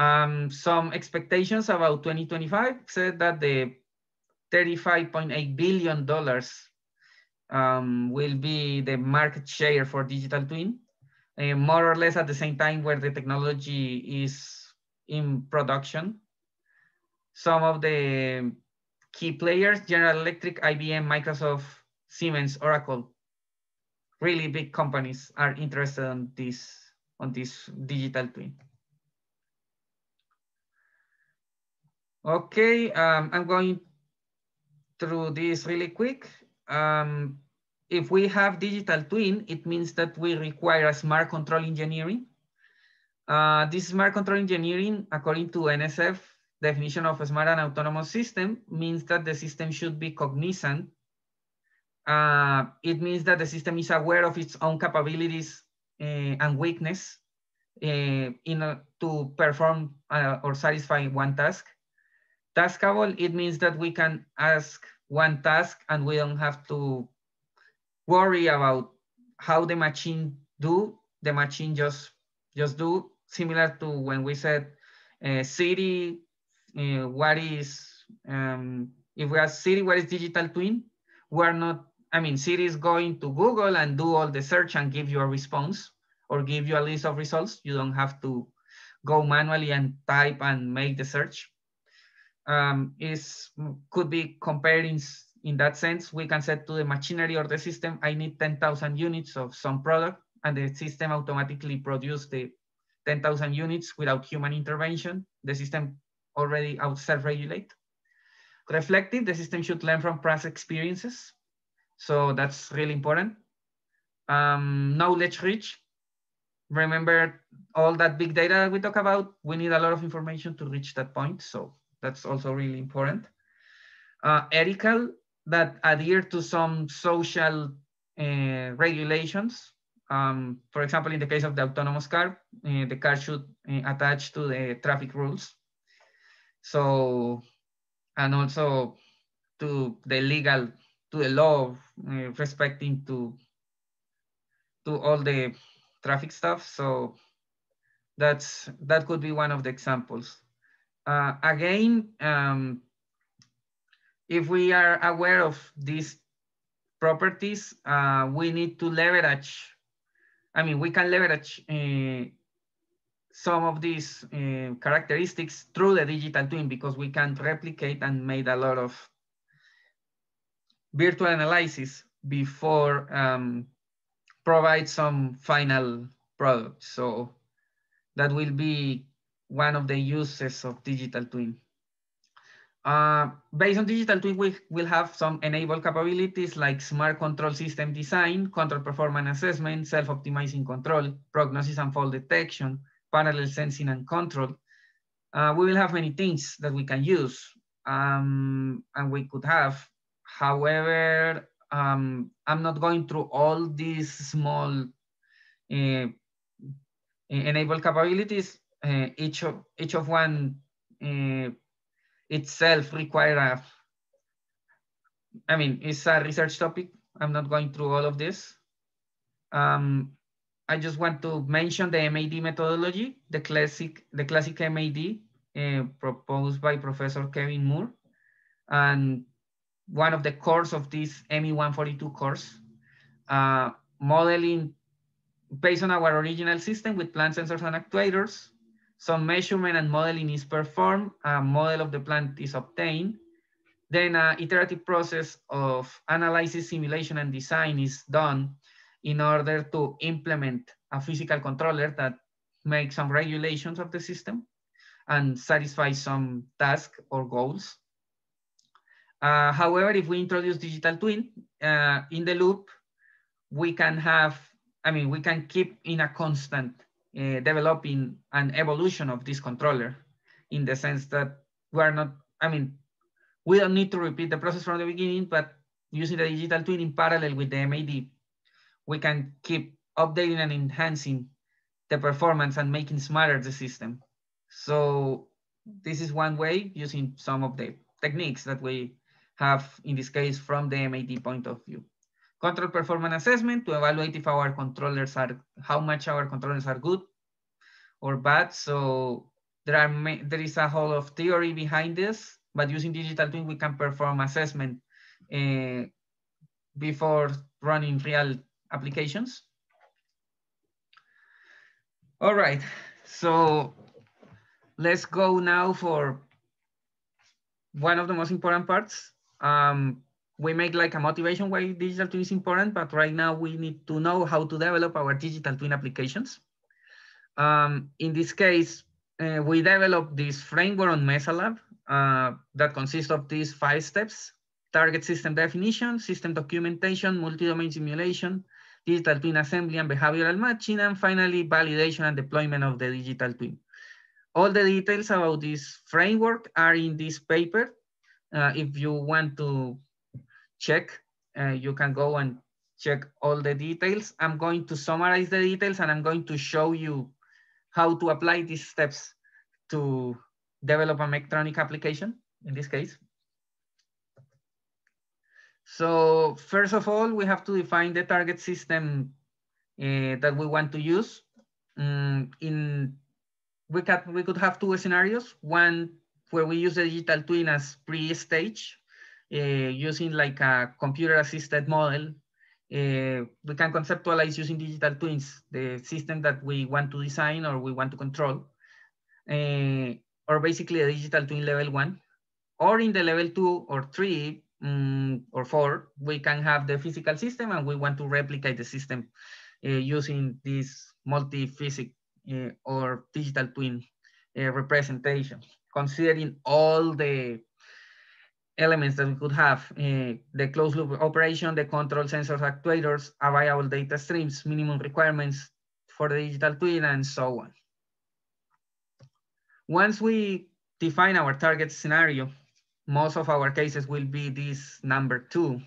Um, some expectations about 2025 said that the $35.8 billion um, will be the market share for digital twin, uh, more or less at the same time where the technology is in production. Some of the key players, General Electric, IBM, Microsoft, Siemens, Oracle, really big companies are interested on this, on this digital twin. Okay, um, I'm going through this really quick um, if we have digital twin, it means that we require a smart control engineering. Uh, this smart control engineering, according to NSF definition of a smart and autonomous system, means that the system should be cognizant. Uh, it means that the system is aware of its own capabilities uh, and weakness uh, in a, to perform uh, or satisfy one task. Taskable, it means that we can ask one task and we don't have to worry about how the machine do. The machine just just do similar to when we said uh, Siri, uh, what is, um, if we ask Siri, what is digital twin? We're not, I mean, Siri is going to Google and do all the search and give you a response or give you a list of results. You don't have to go manually and type and make the search um, is could be compared in, in that sense. We can set to the machinery or the system, I need 10,000 units of some product and the system automatically produce the 10,000 units without human intervention. The system already out self-regulate. Reflective, the system should learn from past experiences. So that's really important. Um, knowledge rich, remember all that big data we talk about, we need a lot of information to reach that point. So that's also really important. Uh, ethical, that adhere to some social uh, regulations. Um, for example, in the case of the autonomous car, uh, the car should uh, attach to the traffic rules. So, and also to the legal, to the law, uh, respecting to, to all the traffic stuff. So that's, that could be one of the examples. Uh, again, um, if we are aware of these properties, uh, we need to leverage, I mean, we can leverage uh, some of these uh, characteristics through the digital twin because we can replicate and made a lot of virtual analysis before um, provide some final product. So that will be one of the uses of digital twin. Uh, based on digital twin, we will have some enabled capabilities like smart control system design, control performance assessment, self-optimizing control, prognosis and fault detection, parallel sensing and control. Uh, we will have many things that we can use um, and we could have. However, um, I'm not going through all these small uh, enabled capabilities. Uh, each of each of one uh, itself require a. I mean, it's a research topic. I'm not going through all of this. Um, I just want to mention the MAD methodology, the classic, the classic MAD uh, proposed by Professor Kevin Moore. And one of the cores of this ME 142 course, uh, modeling based on our original system with plant sensors and actuators, some measurement and modeling is performed, a model of the plant is obtained, then an iterative process of analysis, simulation, and design is done in order to implement a physical controller that makes some regulations of the system and satisfy some task or goals. Uh, however, if we introduce digital twin uh, in the loop, we can have, I mean, we can keep in a constant uh, developing an evolution of this controller in the sense that we are not, I mean, we don't need to repeat the process from the beginning, but using the digital twin in parallel with the MAD we can keep updating and enhancing the performance and making smarter the system. So this is one way using some of the techniques that we have in this case from the MAD point of view. Control performance assessment to evaluate if our controllers are, how much our controllers are good or bad. So there are there is a whole of theory behind this, but using digital twin, we can perform assessment uh, before running real applications. All right, so let's go now for one of the most important parts. Um, we make like a motivation why digital twin is important, but right now we need to know how to develop our digital twin applications. Um, in this case, uh, we developed this framework on MesaLab uh, that consists of these five steps, target system definition, system documentation, multi-domain simulation, digital twin assembly and behavioral matching, and finally, validation and deployment of the digital twin. All the details about this framework are in this paper. Uh, if you want to check, uh, you can go and check all the details. I'm going to summarize the details and I'm going to show you how to apply these steps to develop a Mechatronic application in this case. So first of all, we have to define the target system uh, that we want to use. Um, in we could we could have two scenarios. One where we use the digital twin as pre-stage, using like a computer-assisted model. Uh, we can conceptualize using digital twins the system that we want to design or we want to control, or basically a digital twin level one. Or in the level two or three, um, or four, we can have the physical system and we want to replicate the system uh, using this multi-physics uh, or digital twin uh, representation, considering all the elements that we could have, uh, the closed loop operation, the control sensors, actuators, available data streams, minimum requirements for the digital twin, and so on. Once we define our target scenario, most of our cases will be this number two.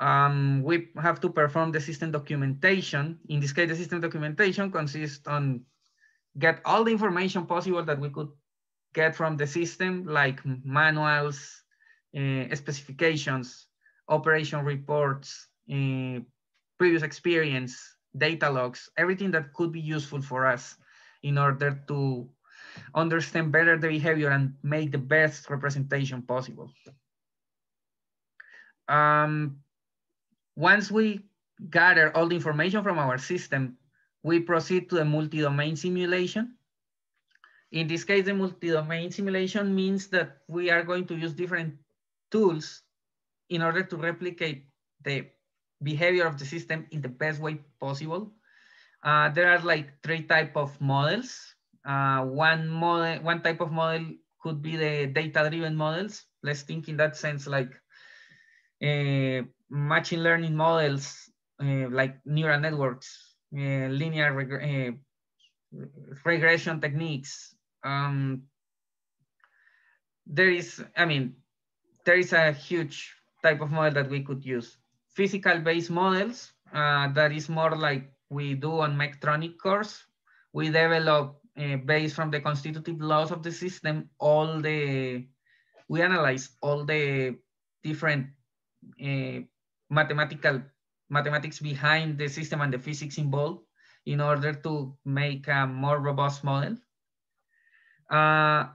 Um, we have to perform the system documentation. In this case, the system documentation consists on get all the information possible that we could get from the system, like manuals, specifications, operation reports, uh, previous experience, data logs, everything that could be useful for us in order to understand better the behavior and make the best representation possible. Um, once we gather all the information from our system, we proceed to the multi-domain simulation. In this case, the multi-domain simulation means that we are going to use different tools in order to replicate the behavior of the system in the best way possible. Uh, there are like three type of models uh, one model, one type of model could be the data-driven models. Let's think in that sense, like uh, machine learning models, uh, like neural networks, uh, linear reg uh, regression techniques. Um, there is, I mean, there is a huge type of model that we could use. Physical-based models, uh, that is more like we do on Mechatronic course. We develop uh, based from the constitutive laws of the system, all the, we analyze all the different uh, mathematical, mathematics behind the system and the physics involved in order to make a more robust model. Uh,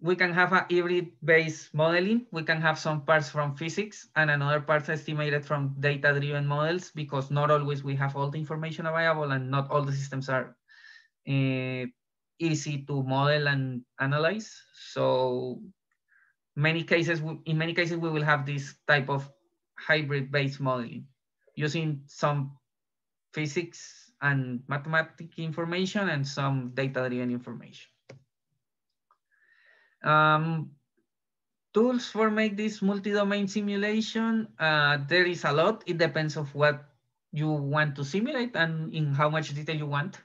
we can have a hybrid-based modeling. We can have some parts from physics and another parts estimated from data-driven models because not always we have all the information available and not all the systems are uh, easy to model and analyze. So many cases, in many cases, we will have this type of hybrid-based modeling using some physics and mathematical information and some data-driven information. Um, tools for make this multi-domain simulation, uh, there is a lot. It depends of what you want to simulate and in how much detail you want.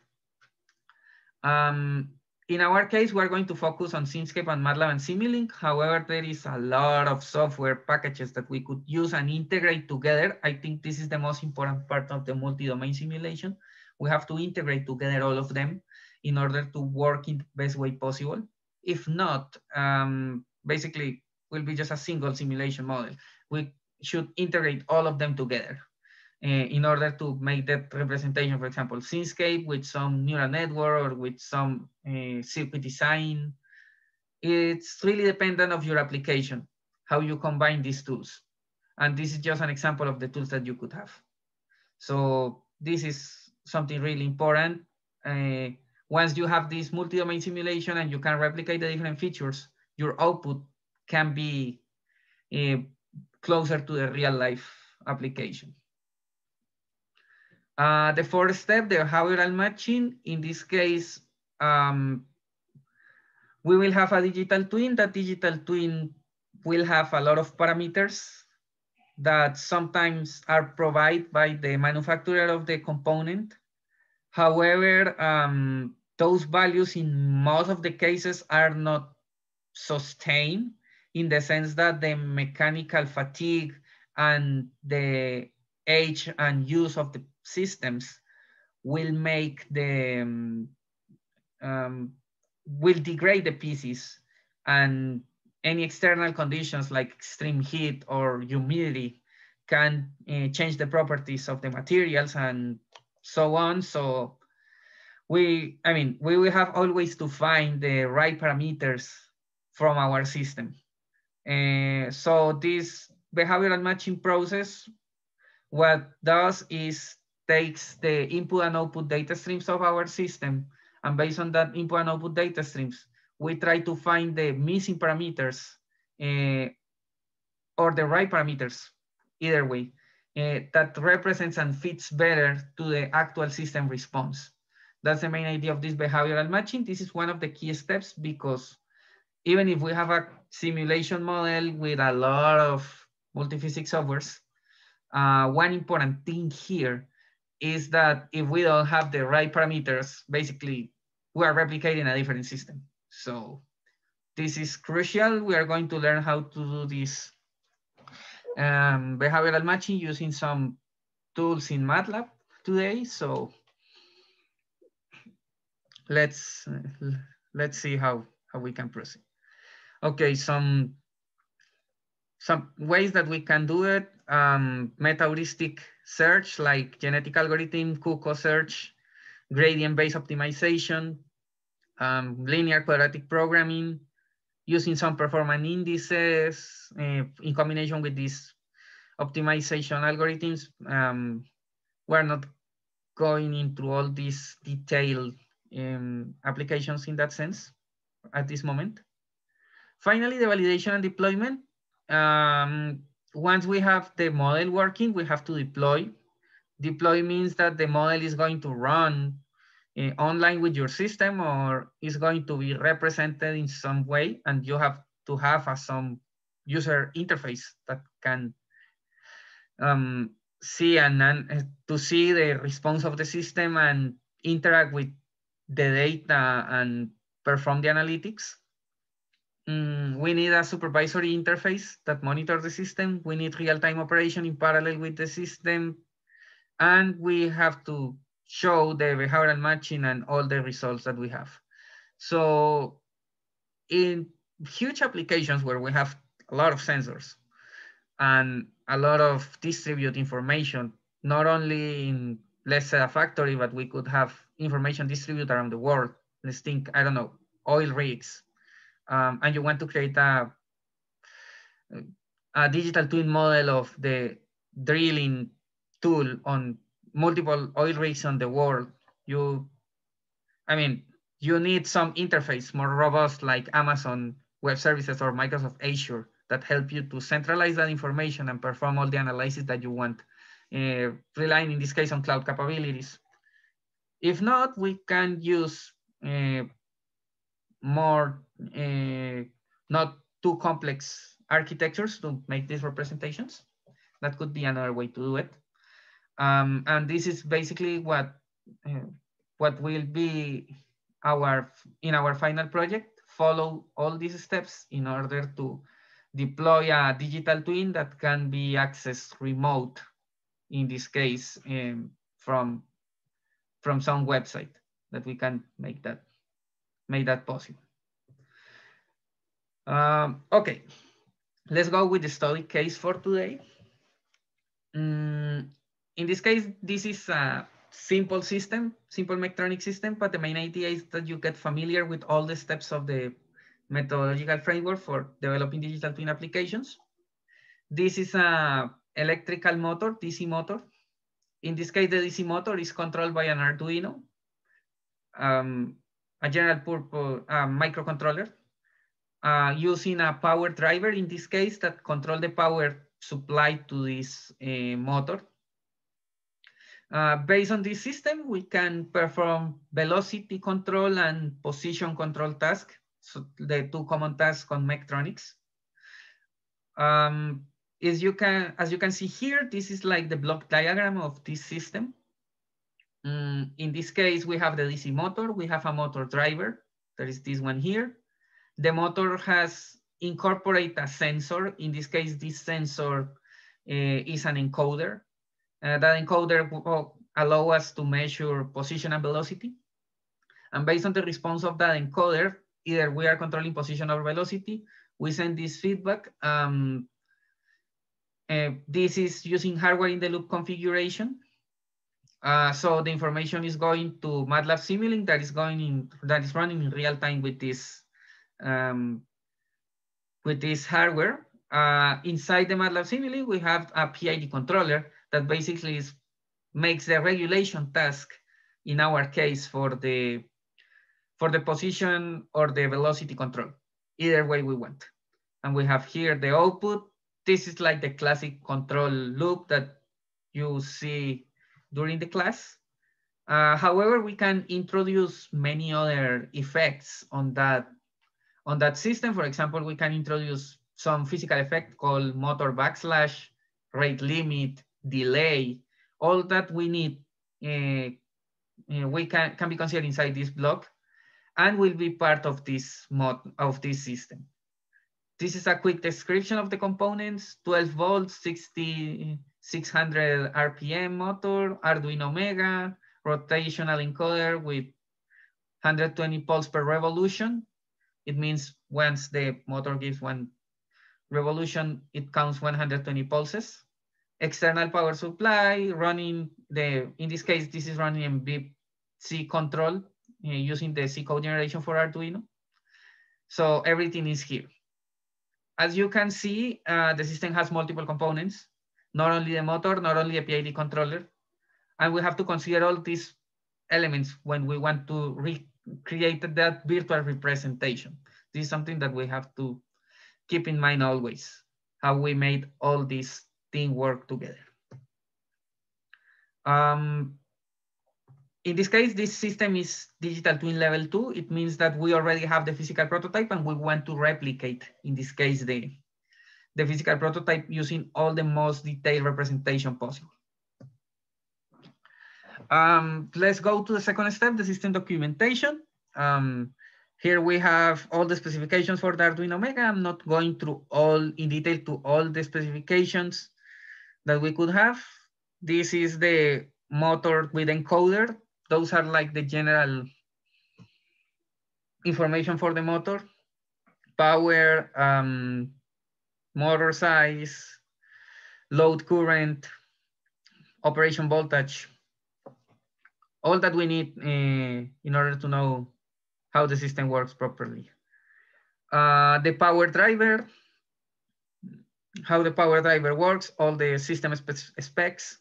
Um, in our case, we're going to focus on Simscape and MATLAB and Simulink. However, there is a lot of software packages that we could use and integrate together. I think this is the most important part of the multi-domain simulation. We have to integrate together all of them in order to work in the best way possible. If not, um, basically, will be just a single simulation model. We should integrate all of them together. Uh, in order to make that representation, for example, Simscape with some neural network or with some uh, circuit design. It's really dependent of your application, how you combine these tools. And this is just an example of the tools that you could have. So this is something really important. Uh, once you have this multi-domain simulation and you can replicate the different features, your output can be closer to the real life application. Uh, the fourth step, the behavioral matching. In this case, um, we will have a digital twin. That digital twin will have a lot of parameters that sometimes are provided by the manufacturer of the component. However, um, those values in most of the cases are not sustained in the sense that the mechanical fatigue and the age and use of the systems will make the, um, um, will degrade the pieces and any external conditions like extreme heat or humidity can uh, change the properties of the materials and so on. So we, I mean, we will have always to find the right parameters from our system. Uh, so this behavioral matching process, what does is takes the input and output data streams of our system. And based on that input and output data streams, we try to find the missing parameters uh, or the right parameters, either way, uh, that represents and fits better to the actual system response. That's the main idea of this behavioral matching. This is one of the key steps because even if we have a simulation model with a lot of multi-physics softwares, uh, one important thing here is that if we don't have the right parameters, basically we are replicating a different system. So this is crucial. We are going to learn how to do this um, behavioral matching using some tools in MATLAB today. So let's let's see how, how we can proceed. Okay, some some ways that we can do it, um, meta-heuristic search like genetic algorithm, Cuckoo search, gradient-based optimization, um, linear quadratic programming, using some performance indices uh, in combination with these optimization algorithms. Um, we're not going into all these detailed um, applications in that sense at this moment. Finally, the validation and deployment. Um, once we have the model working, we have to deploy. Deploy means that the model is going to run uh, online with your system or is going to be represented in some way and you have to have a, some user interface that can um, see and, and uh, to see the response of the system and interact with the data and perform the analytics. Mm, we need a supervisory interface that monitors the system. We need real-time operation in parallel with the system. And we have to show the behavioral matching and all the results that we have. So in huge applications where we have a lot of sensors and a lot of distribute information, not only in, let's say, a factory, but we could have information distributed around the world. Let's think, I don't know, oil rigs. Um, and you want to create a, a digital twin model of the drilling tool on multiple oil rigs on the world. You, I mean, you need some interface more robust like Amazon Web Services or Microsoft Azure that help you to centralize that information and perform all the analysis that you want, uh, relying in this case on cloud capabilities. If not, we can use uh, more, uh, not too complex architectures to make these representations. That could be another way to do it. Um, and this is basically what, uh, what will be our, in our final project, follow all these steps in order to deploy a digital twin that can be accessed remote, in this case, um, from, from some website that we can make that, make that possible. Um, okay, let's go with the study case for today. Um, in this case, this is a simple system, simple mechatronic system, but the main idea is that you get familiar with all the steps of the methodological framework for developing digital twin applications. This is a electrical motor, DC motor. In this case, the DC motor is controlled by an Arduino, um, a general purpose uh, microcontroller, uh, using a power driver in this case that control the power supply to this uh, motor. Uh, based on this system, we can perform velocity control and position control tasks so the two common tasks on Mechatronics. Um, is you can, as you can see here, this is like the block diagram of this system. Mm, in this case, we have the DC motor, we have a motor driver, there is this one here. The motor has incorporate a sensor. In this case, this sensor uh, is an encoder. Uh, that encoder will allow us to measure position and velocity. And based on the response of that encoder, either we are controlling position or velocity, we send this feedback. Um, uh, this is using hardware in the loop configuration. Uh, so the information is going to MATLAB Simulink that is going in that is running in real time with this um, with this hardware. Uh, inside the MATLAB Simulink, we have a PID controller that basically is, makes the regulation task in our case for the for the position or the velocity control, either way we want. And we have here the output. This is like the classic control loop that you see during the class. Uh, however, we can introduce many other effects on that, on that system. For example, we can introduce some physical effect called motor backlash, rate limit, delay, all that we need, uh, uh, we can, can be considered inside this block and will be part of this mod of this system. This is a quick description of the components, 12 volts, 60, 600 RPM motor, Arduino Mega, rotational encoder with 120 pulse per revolution. It means once the motor gives one revolution, it counts 120 pulses. External power supply running the, in this case, this is running in BBC control uh, using the C code generation for Arduino. So everything is here. As you can see, uh, the system has multiple components, not only the motor, not only the PID controller, and we have to consider all these elements when we want to recreate that virtual representation. This is something that we have to keep in mind always, how we made all these things work together. Um, in this case, this system is digital twin level two. It means that we already have the physical prototype and we want to replicate, in this case, the, the physical prototype using all the most detailed representation possible. Um, let's go to the second step, the system documentation. Um, here we have all the specifications for the Arduino Mega. I'm not going through all in detail to all the specifications that we could have. This is the motor with encoder. Those are like the general information for the motor. Power, um, motor size, load current, operation voltage, all that we need uh, in order to know how the system works properly. Uh, the power driver, how the power driver works, all the system specs.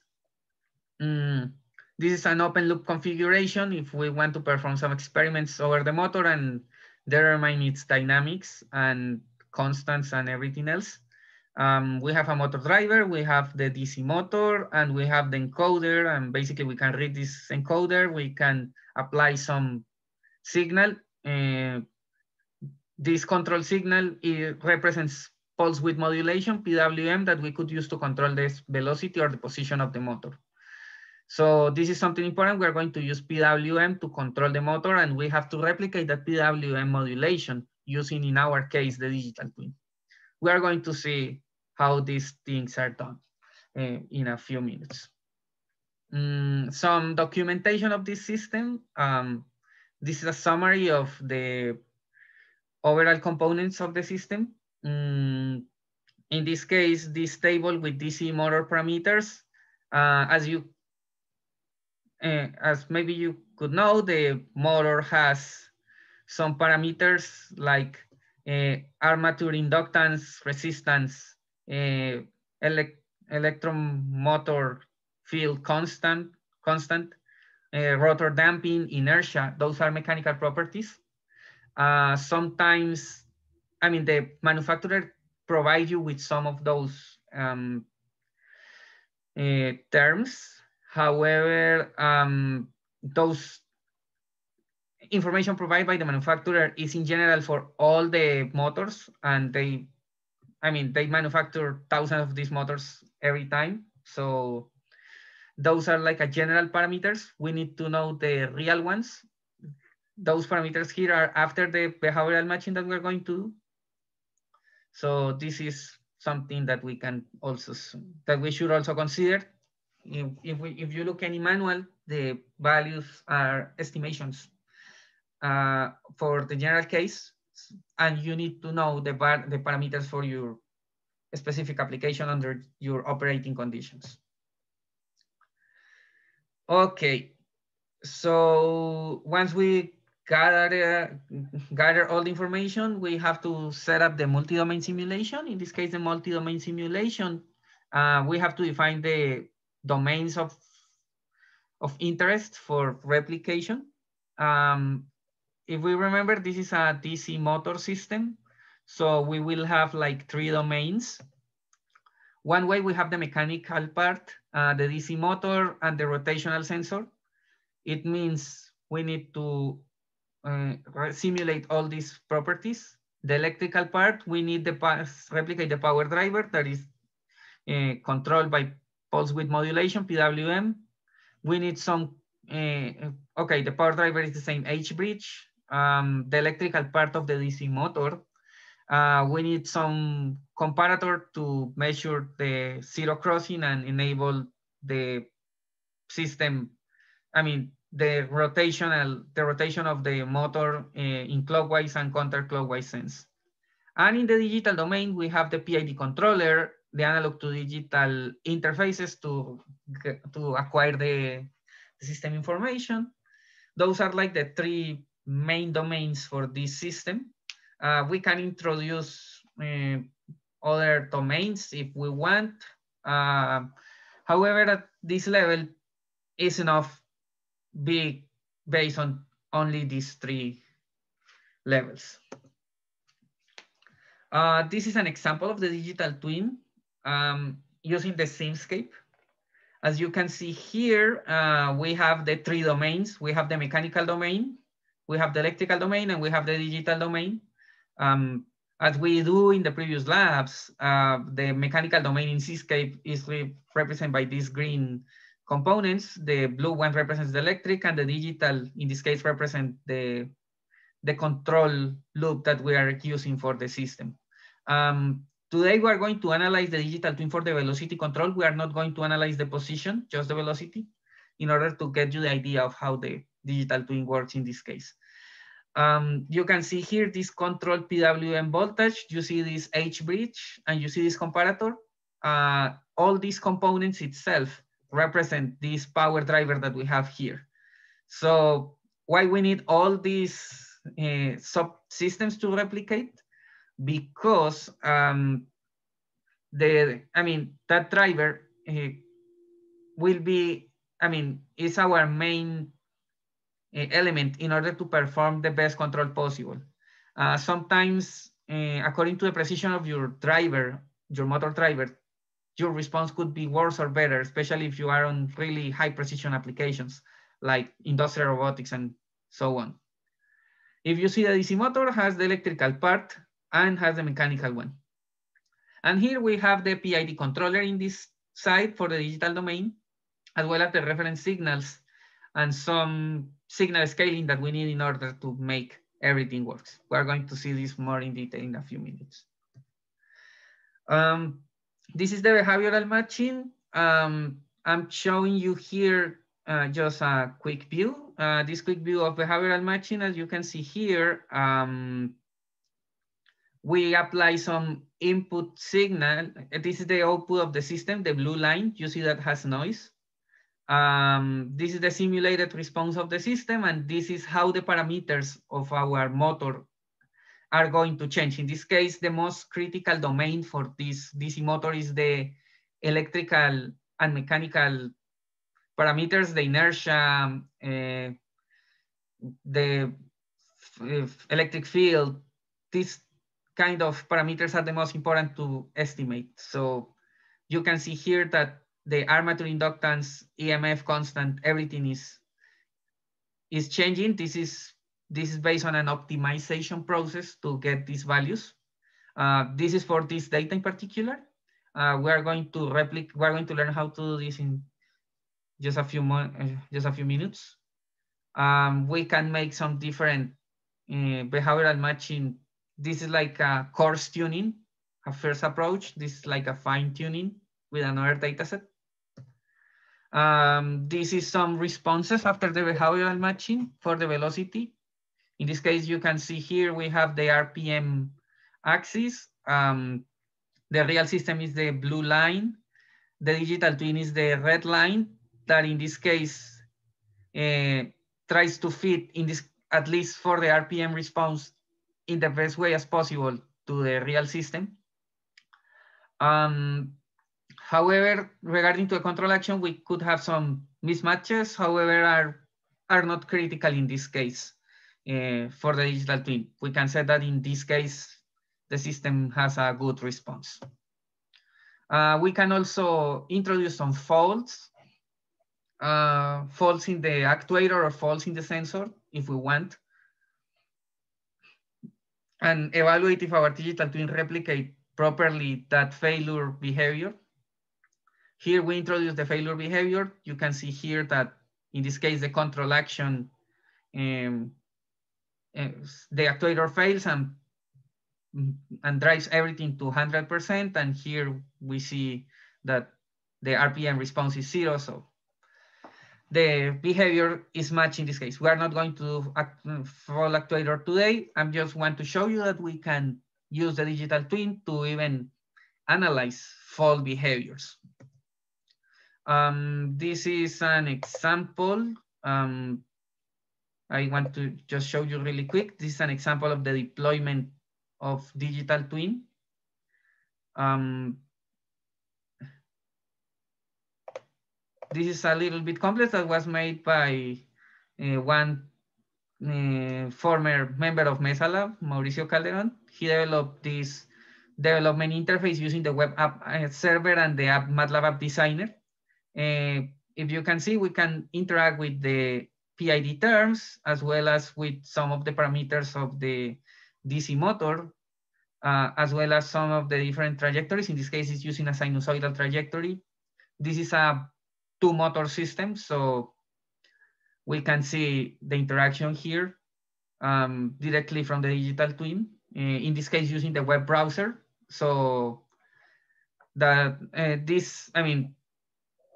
Mm, this is an open loop configuration if we want to perform some experiments over the motor and determine its dynamics and constants and everything else. Um, we have a motor driver, we have the DC motor, and we have the encoder. And basically, we can read this encoder. We can apply some signal. Uh, this control signal it represents pulse width modulation, PWM, that we could use to control the velocity or the position of the motor. So this is something important. We're going to use PWM to control the motor, and we have to replicate that PWM modulation using, in our case, the digital twin. We are going to see how these things are done uh, in a few minutes. Mm, some documentation of this system. Um, this is a summary of the overall components of the system. Mm, in this case, this table with DC motor parameters, uh, as you, uh, as maybe you could know, the motor has some parameters like uh, armature inductance, resistance, uh, elect electromotor field constant, constant, uh, rotor damping, inertia, those are mechanical properties. Uh, sometimes, I mean, the manufacturer provide you with some of those um, terms. However, um, those information provided by the manufacturer is in general for all the motors and they I mean, they manufacture thousands of these motors every time. So those are like a general parameters. We need to know the real ones. Those parameters here are after the behavioral matching that we're going to do. So this is something that we can also, that we should also consider. If, if, we, if you look any manual, the values are estimations. Uh, for the general case, and you need to know the, the parameters for your specific application under your operating conditions. Okay, so once we gather, gather all the information, we have to set up the multi-domain simulation. In this case, the multi-domain simulation, uh, we have to define the domains of, of interest for replication. Um, if we remember, this is a DC motor system. So we will have like three domains. One way we have the mechanical part, uh, the DC motor and the rotational sensor. It means we need to uh, simulate all these properties. The electrical part, we need to replicate the power driver that is uh, controlled by pulse width modulation, PWM. We need some, uh, okay, the power driver is the same H bridge um, the electrical part of the DC motor, uh, we need some comparator to measure the zero crossing and enable the system, I mean, the rotational, the rotation of the motor uh, in clockwise and counterclockwise sense. And in the digital domain, we have the PID controller, the analog to digital interfaces to, to acquire the, the system information. Those are like the three main domains for this system. Uh, we can introduce uh, other domains if we want. Uh, however, at this level is enough be based on only these three levels. Uh, this is an example of the digital twin um, using the Simscape. As you can see here, uh, we have the three domains. We have the mechanical domain, we have the electrical domain, and we have the digital domain. Um, as we do in the previous labs, uh, the mechanical domain in Simscape is re represented by these green components. The blue one represents the electric and the digital, in this case, represent the, the control loop that we are using for the system. Um, today, we are going to analyze the digital twin for the velocity control. We are not going to analyze the position, just the velocity, in order to get you the idea of how the digital twin works in this case. Um, you can see here this control PWM voltage. You see this H bridge and you see this comparator. Uh, all these components itself represent this power driver that we have here. So why we need all these uh, subsystems to replicate? Because um, the, I mean, that driver uh, will be, I mean, is our main element in order to perform the best control possible. Uh, sometimes, uh, according to the precision of your driver, your motor driver, your response could be worse or better, especially if you are on really high precision applications like industrial robotics and so on. If you see the DC motor has the electrical part and has the mechanical one. And here we have the PID controller in this side for the digital domain, as well as the reference signals and some signal scaling that we need in order to make everything works. We're going to see this more in detail in a few minutes. Um, this is the behavioral matching. Um, I'm showing you here uh, just a quick view. Uh, this quick view of behavioral matching, as you can see here, um, we apply some input signal. This is the output of the system, the blue line. You see that has noise. Um, this is the simulated response of the system, and this is how the parameters of our motor are going to change. In this case, the most critical domain for this DC motor is the electrical and mechanical parameters, the inertia, uh, the electric field, these kind of parameters are the most important to estimate. So you can see here that the armature inductance, EMF constant, everything is is changing. This is this is based on an optimization process to get these values. Uh, this is for this data in particular. Uh, we are going to replicate. We are going to learn how to do this in just a few uh, just a few minutes. Um, we can make some different uh, behavioral matching. This is like a coarse tuning, a first approach. This is like a fine tuning with another dataset. Um, this is some responses after the behavioral matching for the velocity. In this case, you can see here we have the RPM axis. Um, the real system is the blue line. The digital twin is the red line that in this case uh, tries to fit in this, at least for the RPM response in the best way as possible to the real system. Um, However, regarding to a control action, we could have some mismatches, however, are, are not critical in this case uh, for the digital twin. We can say that in this case, the system has a good response. Uh, we can also introduce some faults, uh, faults in the actuator or faults in the sensor if we want, and evaluate if our digital twin replicate properly that failure behavior. Here we introduce the failure behavior. You can see here that in this case, the control action, um, uh, the actuator fails and, and drives everything to 100%. And here we see that the RPM response is zero. So the behavior is matched in this case. We are not going to act, fault actuator today. I am just want to show you that we can use the digital twin to even analyze fault behaviors. Um, this is an example. Um, I want to just show you really quick. This is an example of the deployment of digital twin. Um, this is a little bit complex that was made by uh, one uh, former member of Mesa Lab, Mauricio Calderon. He developed this development interface using the web app uh, server and the app MATLAB app designer. Uh, if you can see, we can interact with the PID terms as well as with some of the parameters of the DC motor, uh, as well as some of the different trajectories. In this case, it's using a sinusoidal trajectory. This is a two motor systems. so we can see the interaction here um, directly from the digital twin, uh, in this case using the web browser. So that uh, this, I mean,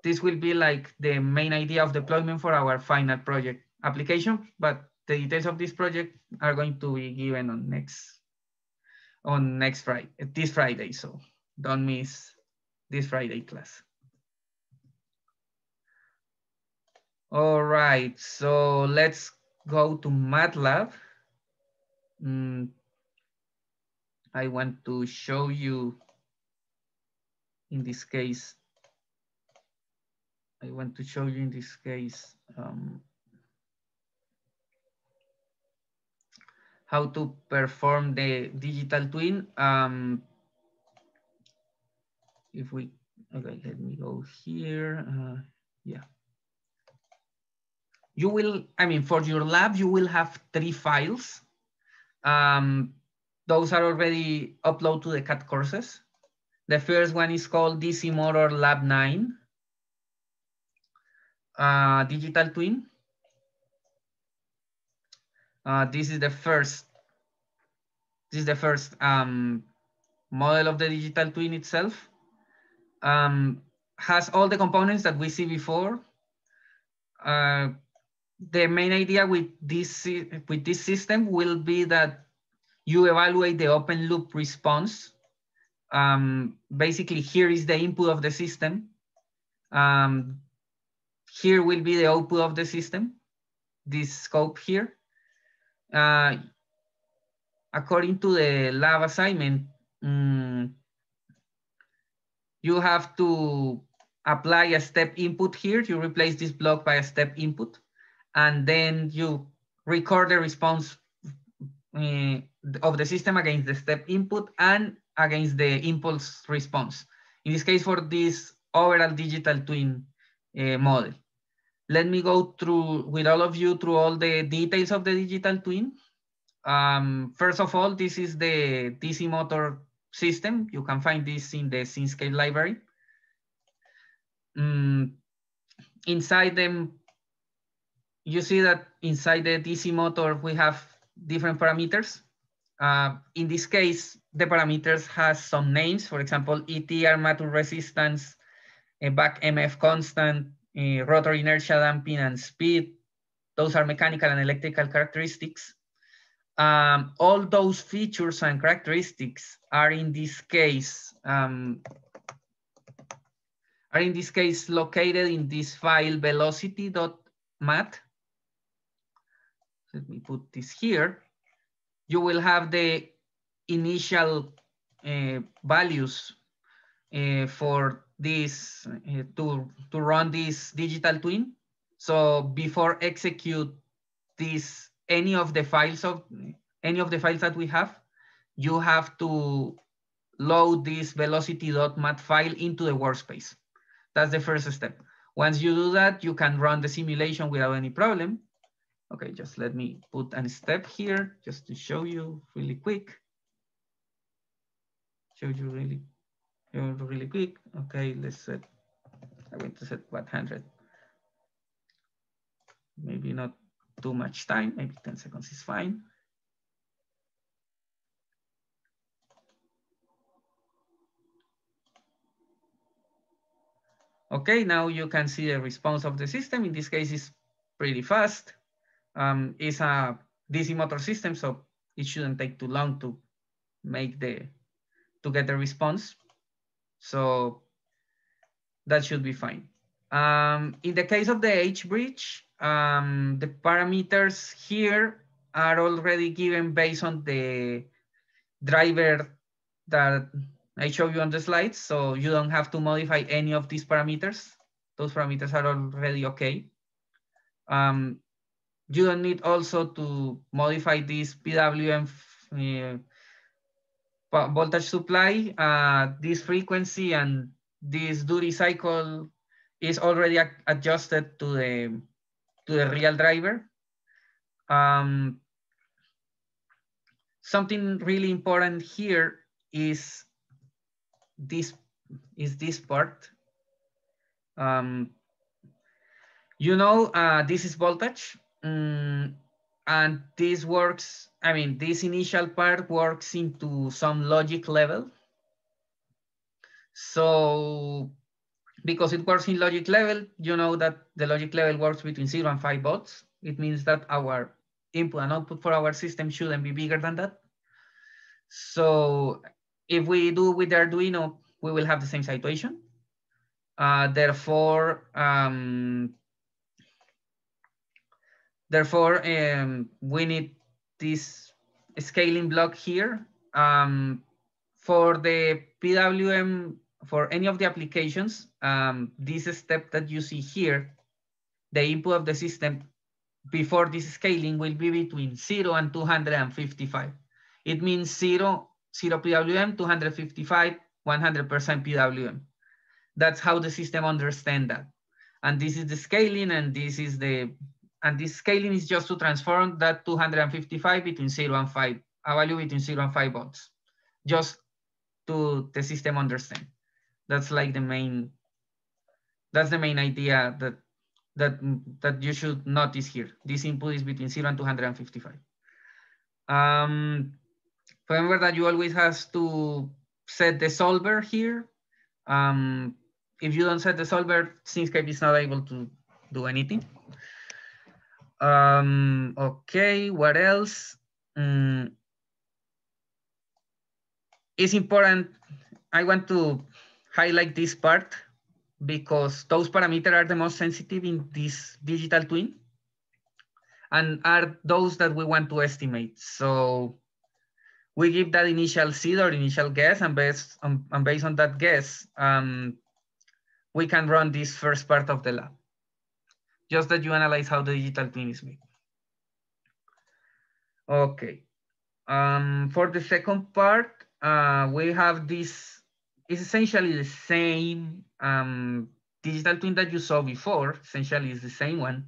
this will be like the main idea of deployment for our final project application, but the details of this project are going to be given on next on next Friday, this Friday. So don't miss this Friday class. All right, so let's go to MATLAB. Mm, I want to show you, in this case, I want to show you in this case um, how to perform the digital twin. Um, if we, okay, let me go here. Uh, yeah. You will, I mean, for your lab, you will have three files. Um, those are already uploaded to the CatCourses. The first one is called DC Motor Lab 9 uh, digital twin. Uh, this is the first, this is the first um, model of the digital twin itself. Um, has all the components that we see before. Uh, the main idea with this, with this system will be that you evaluate the open loop response. Um, basically, here is the input of the system. Um, here will be the output of the system, this scope here. Uh, according to the lab assignment, um, you have to apply a step input here. You replace this block by a step input, and then you record the response uh, of the system against the step input and against the impulse response. In this case, for this overall digital twin uh, model. Let me go through with all of you through all the details of the digital twin. Um, first of all, this is the DC motor system. You can find this in the Simscape library. Mm, inside them, you see that inside the DC motor, we have different parameters. Uh, in this case, the parameters has some names. For example, ET armature resistance, back EMF constant, rotor inertia damping and speed. Those are mechanical and electrical characteristics. Um, all those features and characteristics are in this case um, are in this case located in this file velocity.mat. Let me put this here. You will have the initial uh, values uh, for this uh, to to run this digital twin. So before execute this any of the files of any of the files that we have, you have to load this velocity.mat file into the workspace. That's the first step. Once you do that, you can run the simulation without any problem. Okay, just let me put a step here just to show you really quick. Show you really really quick. Okay, let's set, I'm going to set 100. Maybe not too much time, maybe 10 seconds is fine. Okay, now you can see the response of the system. In this case, it's pretty fast. Um, it's a DC motor system, so it shouldn't take too long to make the, to get the response. So that should be fine. Um, in the case of the H-bridge, um, the parameters here are already given based on the driver that I show you on the slides. So you don't have to modify any of these parameters. Those parameters are already okay. Um, you don't need also to modify this PWM uh, voltage supply, uh, this frequency and this duty cycle is already adjusted to the to the real driver. Um, something really important here is this is this part. Um, you know, uh, this is voltage. Um, and this works, I mean, this initial part works into some logic level. So because it works in logic level, you know that the logic level works between zero and five volts. It means that our input and output for our system shouldn't be bigger than that. So if we do with the Arduino, we will have the same situation. Uh, therefore, um, therefore, um, we need this scaling block here. Um, for the PWM for any of the applications, um, this step that you see here, the input of the system before this scaling will be between zero and 255. It means zero, zero PWM, 255, 100% PWM. That's how the system understand that. And this is the scaling and this is the, and this scaling is just to transform that 255 between zero and five, a value between zero and five volts, just to the system understand. That's like the main, that's the main idea that that that you should notice here. This input is between zero and 255. Um, remember that you always have to set the solver here. Um, if you don't set the solver, Simscape is not able to do anything. Um, okay, what else? Um, it's important. I want to highlight this part because those parameters are the most sensitive in this digital twin and are those that we want to estimate. So we give that initial seed or initial guess and based on, and based on that guess, um, we can run this first part of the lab. Just that you analyze how the digital twin is made. Okay. Um, for the second part, uh, we have this it's essentially the same um, digital twin that you saw before, essentially is the same one.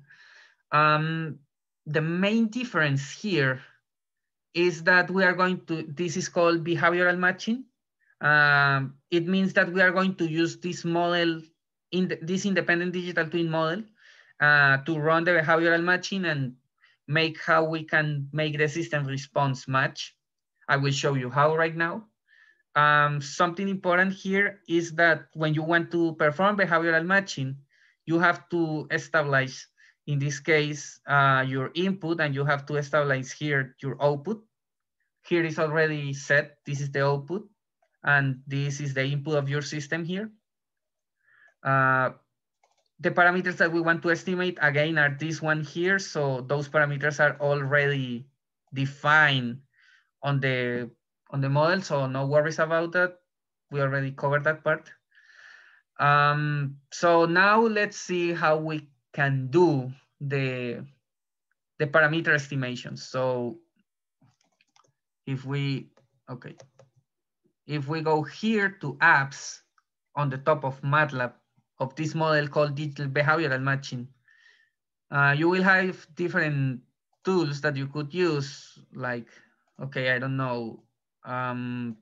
Um, the main difference here is that we are going to, this is called behavioral matching. Um, it means that we are going to use this model, in the, this independent digital twin model uh, to run the behavioral matching and make how we can make the system response match. I will show you how right now. Um, something important here is that when you want to perform behavioral matching, you have to establish, in this case, uh, your input and you have to establish here your output. Here is already set, this is the output, and this is the input of your system here. Uh, the parameters that we want to estimate, again, are this one here. So those parameters are already defined on the on the model, so no worries about that. We already covered that part. Um, so now let's see how we can do the, the parameter estimations. So if we, okay, if we go here to apps on the top of MATLAB of this model called digital behavioral matching, uh, you will have different tools that you could use like, okay, I don't know, um,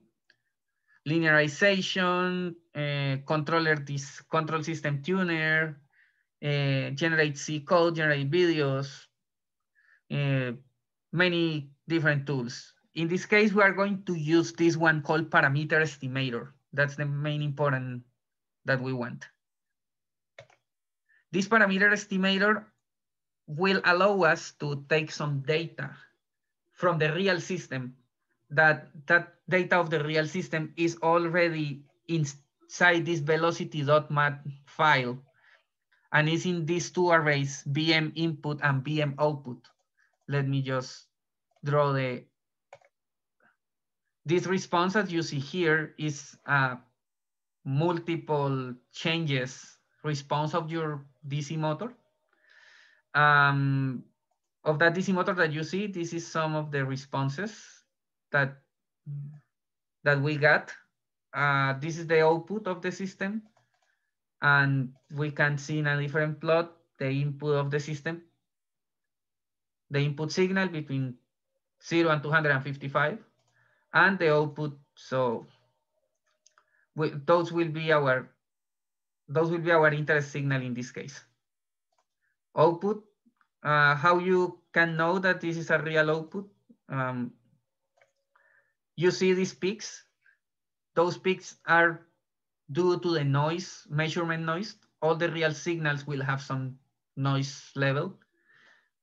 linearization, uh, controller this control system tuner, uh, generate C code, generate videos, uh, many different tools. In this case, we are going to use this one called parameter estimator. That's the main important that we want. This parameter estimator will allow us to take some data from the real system that that data of the real system is already inside this velocity.mat file and is in these two arrays, VM input and VM output. Let me just draw the, this response that you see here is a multiple changes response of your DC motor. Um, of that DC motor that you see, this is some of the responses that that we got. Uh, this is the output of the system. And we can see in a different plot the input of the system, the input signal between 0 and 255, and the output. So we, those will be our those will be our interest signal in this case. Output, uh, how you can know that this is a real output. Um, you see these peaks. Those peaks are due to the noise, measurement noise. All the real signals will have some noise level.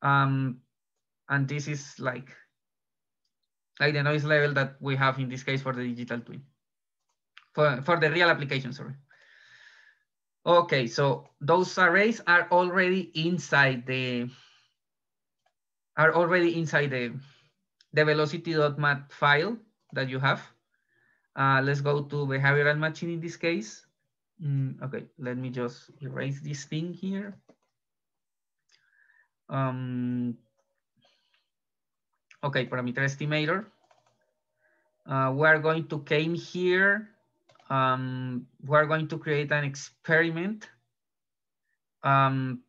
Um, and this is like, like the noise level that we have in this case for the digital twin. For, for the real application, sorry. Okay, so those arrays are already inside the are already inside the the velocity.mat file that you have. Uh, let's go to behavioral matching in this case. Mm, okay, let me just erase this thing here. Um, okay, parameter estimator. Uh, we are going to came here um, we're going to create an experiment. Um,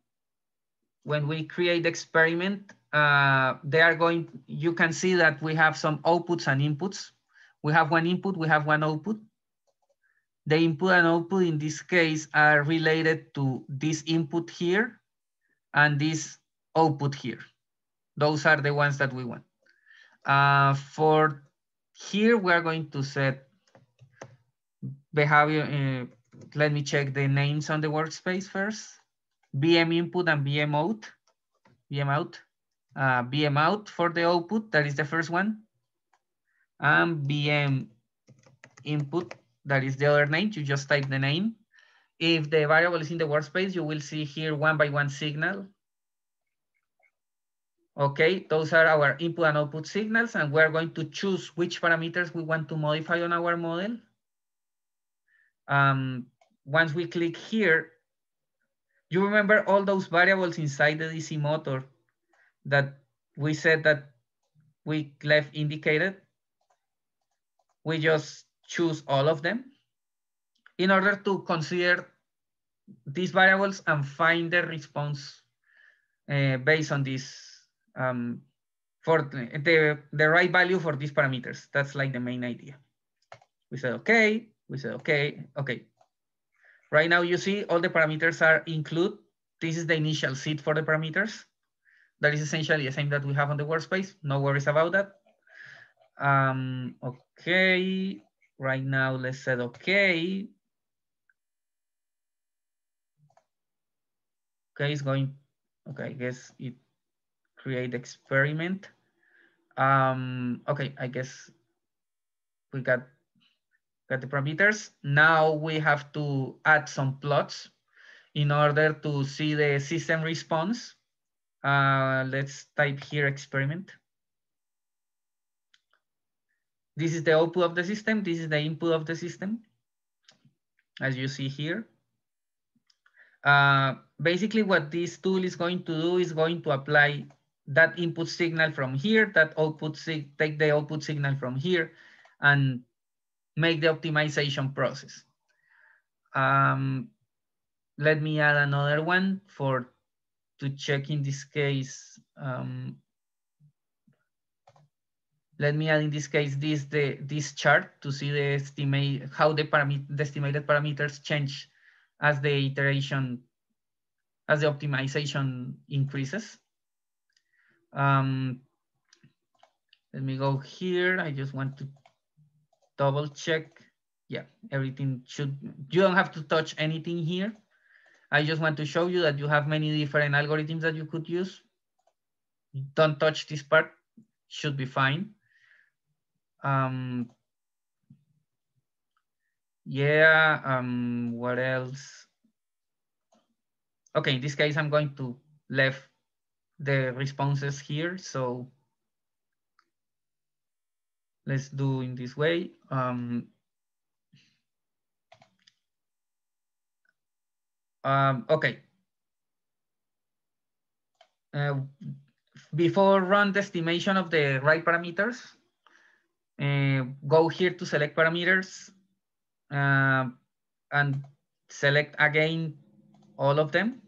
when we create experiment, uh, they are going, you can see that we have some outputs and inputs. We have one input, we have one output. The input and output in this case are related to this input here and this output here. Those are the ones that we want. Uh, for here, we are going to set behavior, uh, let me check the names on the workspace first. VM input and VM out, VM out, uh, VM out for the output, that is the first one. And VM input, that is the other name, you just type the name. If the variable is in the workspace, you will see here one by one signal. Okay, those are our input and output signals, and we're going to choose which parameters we want to modify on our model um, once we click here, you remember all those variables inside the DC motor that we said that we left indicated? We just choose all of them in order to consider these variables and find the response uh, based on this um, for the, the right value for these parameters. That's like the main idea. We said, okay, we said, okay, okay. Right now you see all the parameters are include. This is the initial seed for the parameters. That is essentially the same that we have on the workspace. No worries about that. Um, okay, right now let's say okay. Okay, it's going, okay, I guess it create experiment. Um, okay, I guess we got got the parameters. Now we have to add some plots in order to see the system response. Uh, let's type here experiment. This is the output of the system. This is the input of the system, as you see here. Uh, basically, what this tool is going to do is going to apply that input signal from here, that output take the output signal from here, and make the optimization process. Um, let me add another one for to check in this case. Um, let me add in this case this the this chart to see the estimate how the parameter the estimated parameters change as the iteration as the optimization increases. Um, let me go here. I just want to double check. Yeah, everything should, you don't have to touch anything here. I just want to show you that you have many different algorithms that you could use. Don't touch this part, should be fine. Um, yeah, um, what else? Okay, in this case, I'm going to left the responses here. So let's do in this way. Um, um, okay. Uh, before run the estimation of the right parameters, uh, go here to select parameters uh, and select again all of them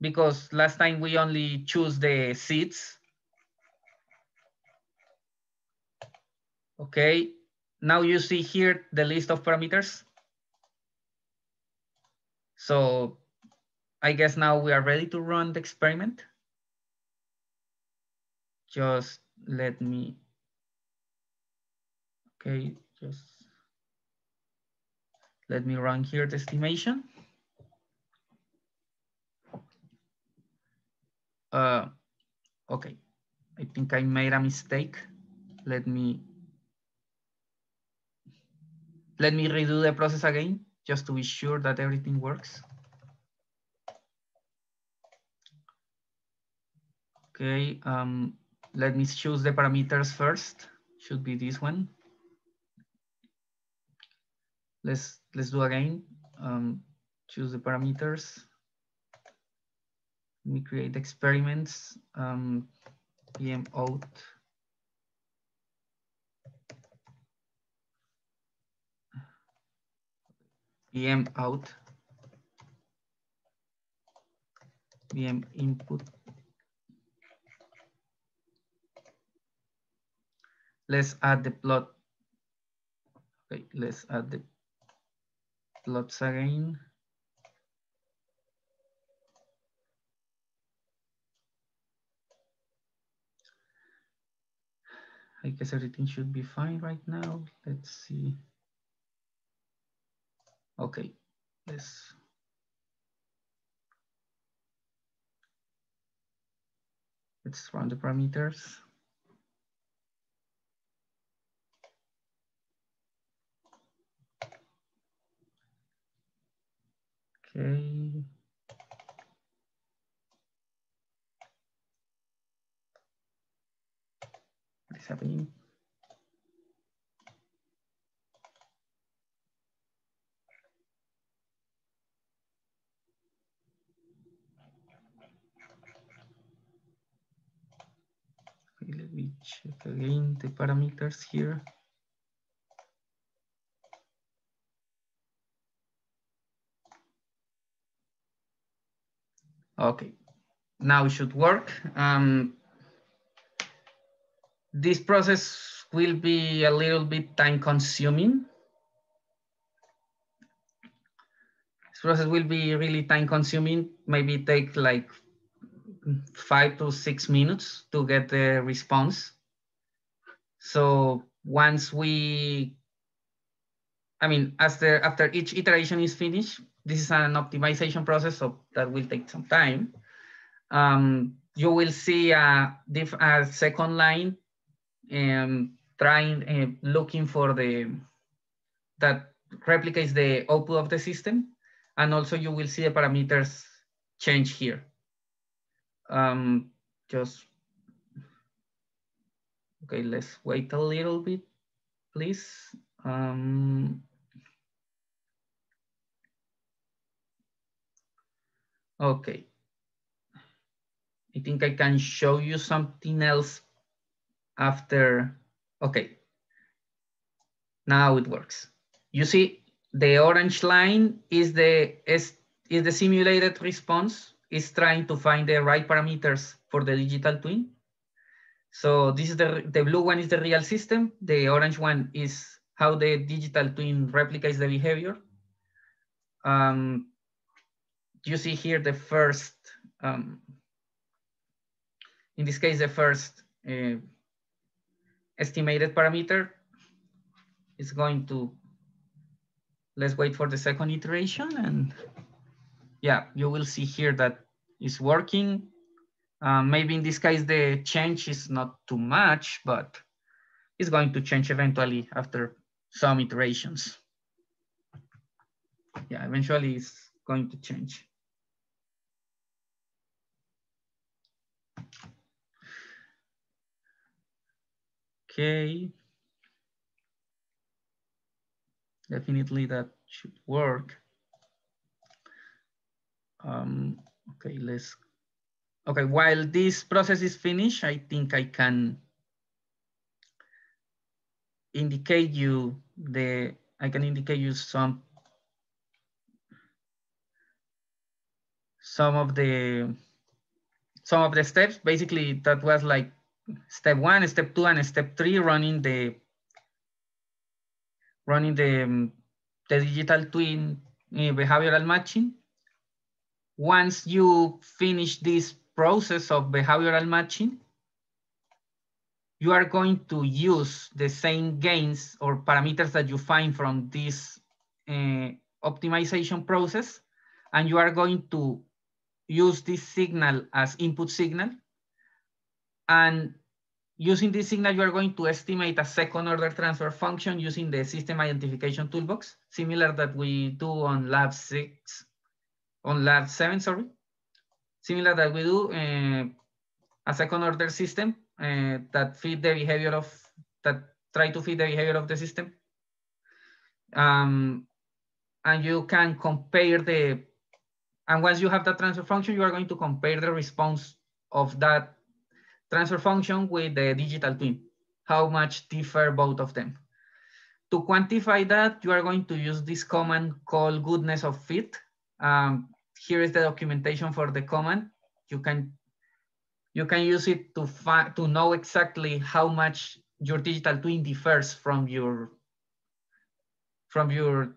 because last time we only choose the seeds. Okay, now you see here the list of parameters. So I guess now we are ready to run the experiment. Just let me, okay, just let me run here the estimation. Uh, okay, I think I made a mistake. Let me, let me redo the process again, just to be sure that everything works. Okay, um, let me choose the parameters first. Should be this one. Let's let's do again. Um, choose the parameters. Let me create experiments. Um, PM out. PM out. PM input. Let's add the plot. Okay, let's add the plots again. I guess everything should be fine right now. Let's see. Okay, let's. Run the parameters. Okay. What is happening? Let me check again the parameters here. Okay, now it should work. Um, this process will be a little bit time consuming. This process will be really time consuming, maybe take like five to six minutes to get the response. So once we, I mean, after, after each iteration is finished, this is an optimization process, so that will take some time. Um, you will see a, diff, a second line um, trying, uh, looking for the, that replicates the output of the system. And also you will see the parameters change here. Um, just, okay, let's wait a little bit, please. Um, Okay. I think I can show you something else after. Okay. Now it works. You see the orange line is the is, is the simulated response is trying to find the right parameters for the digital twin. So this is the, the blue one is the real system. The orange one is how the digital twin replicates the behavior. Um, you see here the first, um, in this case, the first uh, estimated parameter is going to, let's wait for the second iteration and yeah, you will see here that it's working. Um, maybe in this case, the change is not too much, but it's going to change eventually after some iterations. Yeah, eventually it's going to change. Okay. Definitely that should work. Um, okay, let's, okay, while this process is finished, I think I can indicate you the, I can indicate you some, some of the, some of the steps. Basically that was like step one, step two, and step three, running the, running the, um, the digital twin eh, behavioral matching. Once you finish this process of behavioral matching, you are going to use the same gains or parameters that you find from this uh, optimization process, and you are going to use this signal as input signal. And using this signal, you are going to estimate a second order transfer function using the system identification toolbox, similar that we do on lab six, on lab seven, sorry. Similar that we do uh, a second order system uh, that feed the behavior of, that try to feed the behavior of the system. Um, and you can compare the, and once you have that transfer function, you are going to compare the response of that transfer function with the digital twin, how much differ both of them. To quantify that, you are going to use this command called goodness of fit. Um, here is the documentation for the command. You can you can use it to find to know exactly how much your digital twin differs from your from your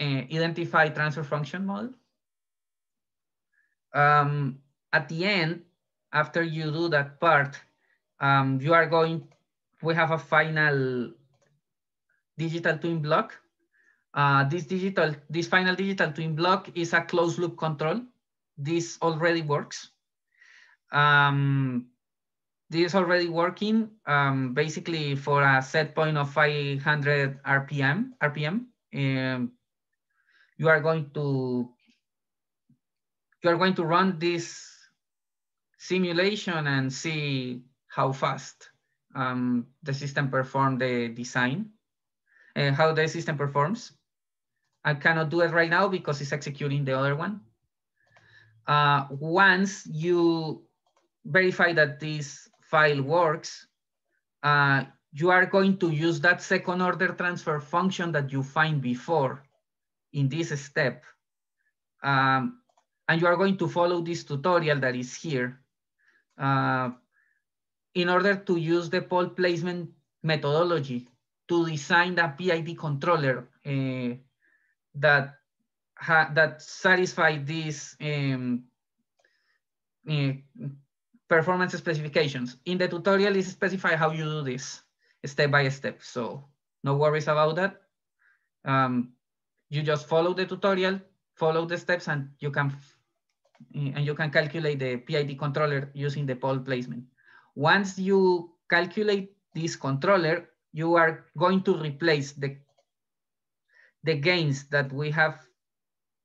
uh, identified transfer function model. Um, at the end, after you do that part, um, you are going, we have a final digital twin block. Uh, this digital, this final digital twin block is a closed loop control. This already works. Um, this is already working um, basically for a set point of 500 RPM. RPM. Um, you are going to you are going to run this simulation and see how fast um, the system perform the design and how the system performs. I cannot do it right now because it's executing the other one. Uh, once you verify that this file works, uh, you are going to use that second order transfer function that you find before in this step. Um, and you are going to follow this tutorial that is here uh, in order to use the pole placement methodology to design the PID controller uh, that that satisfy these um, uh, performance specifications. In the tutorial is specify how you do this step by step. So no worries about that. Um, you just follow the tutorial, follow the steps, and you can and you can calculate the PID controller using the pole placement. Once you calculate this controller, you are going to replace the, the gains that we have,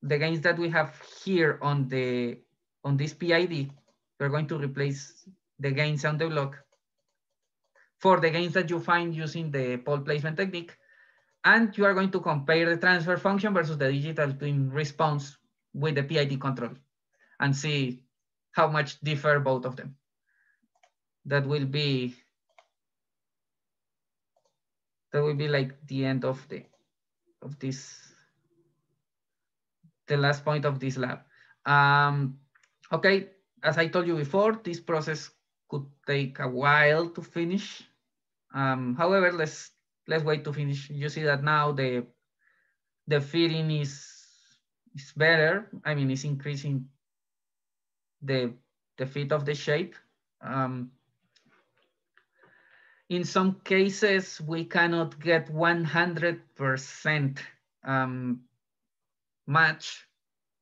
the gains that we have here on the on this PID. We're going to replace the gains on the block for the gains that you find using the pole placement technique. And you are going to compare the transfer function versus the digital twin response with the PID control and see how much differ both of them. That will be that will be like the end of the of this the last point of this lab. Um, okay, as I told you before, this process could take a while to finish. Um, however, let's let's wait to finish. You see that now the the fitting is is better. I mean, it's increasing the, the fit of the shape. Um, in some cases, we cannot get 100% um, match,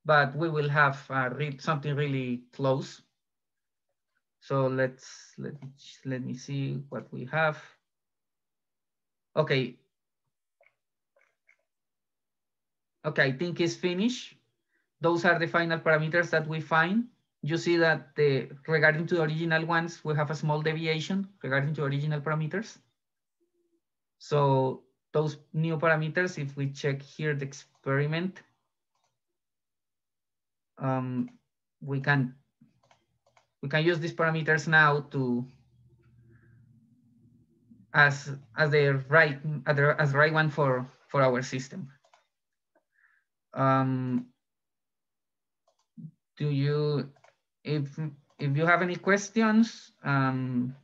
but we will have uh, something really close. So let's let let me see what we have. Okay. Okay, I think it's finished. Those are the final parameters that we find you see that the regarding to the original ones, we have a small deviation regarding to original parameters. So those new parameters, if we check here the experiment, um, we can we can use these parameters now to as as the right as the right one for for our system. Um, do you, if, if you have any questions um,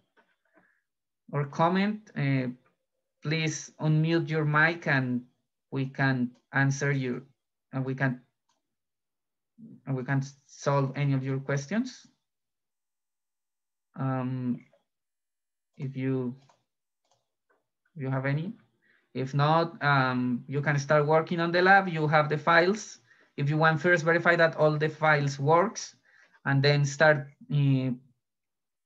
or comment, uh, please unmute your mic and we can answer you and we can and we can solve any of your questions. Um, if you if you have any. If not, um, you can start working on the lab. You have the files. If you want first verify that all the files works and then start uh,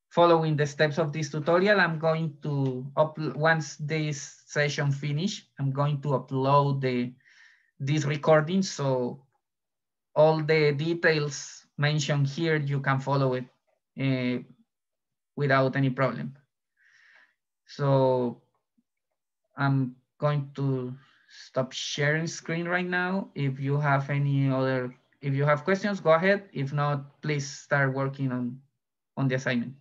following the steps of this tutorial, I'm going to, upload once this session finish, I'm going to upload the this recording. So all the details mentioned here, you can follow it uh, without any problem. So I'm going to stop sharing screen right now. If you have any other, if you have questions, go ahead. If not, please start working on, on the assignment.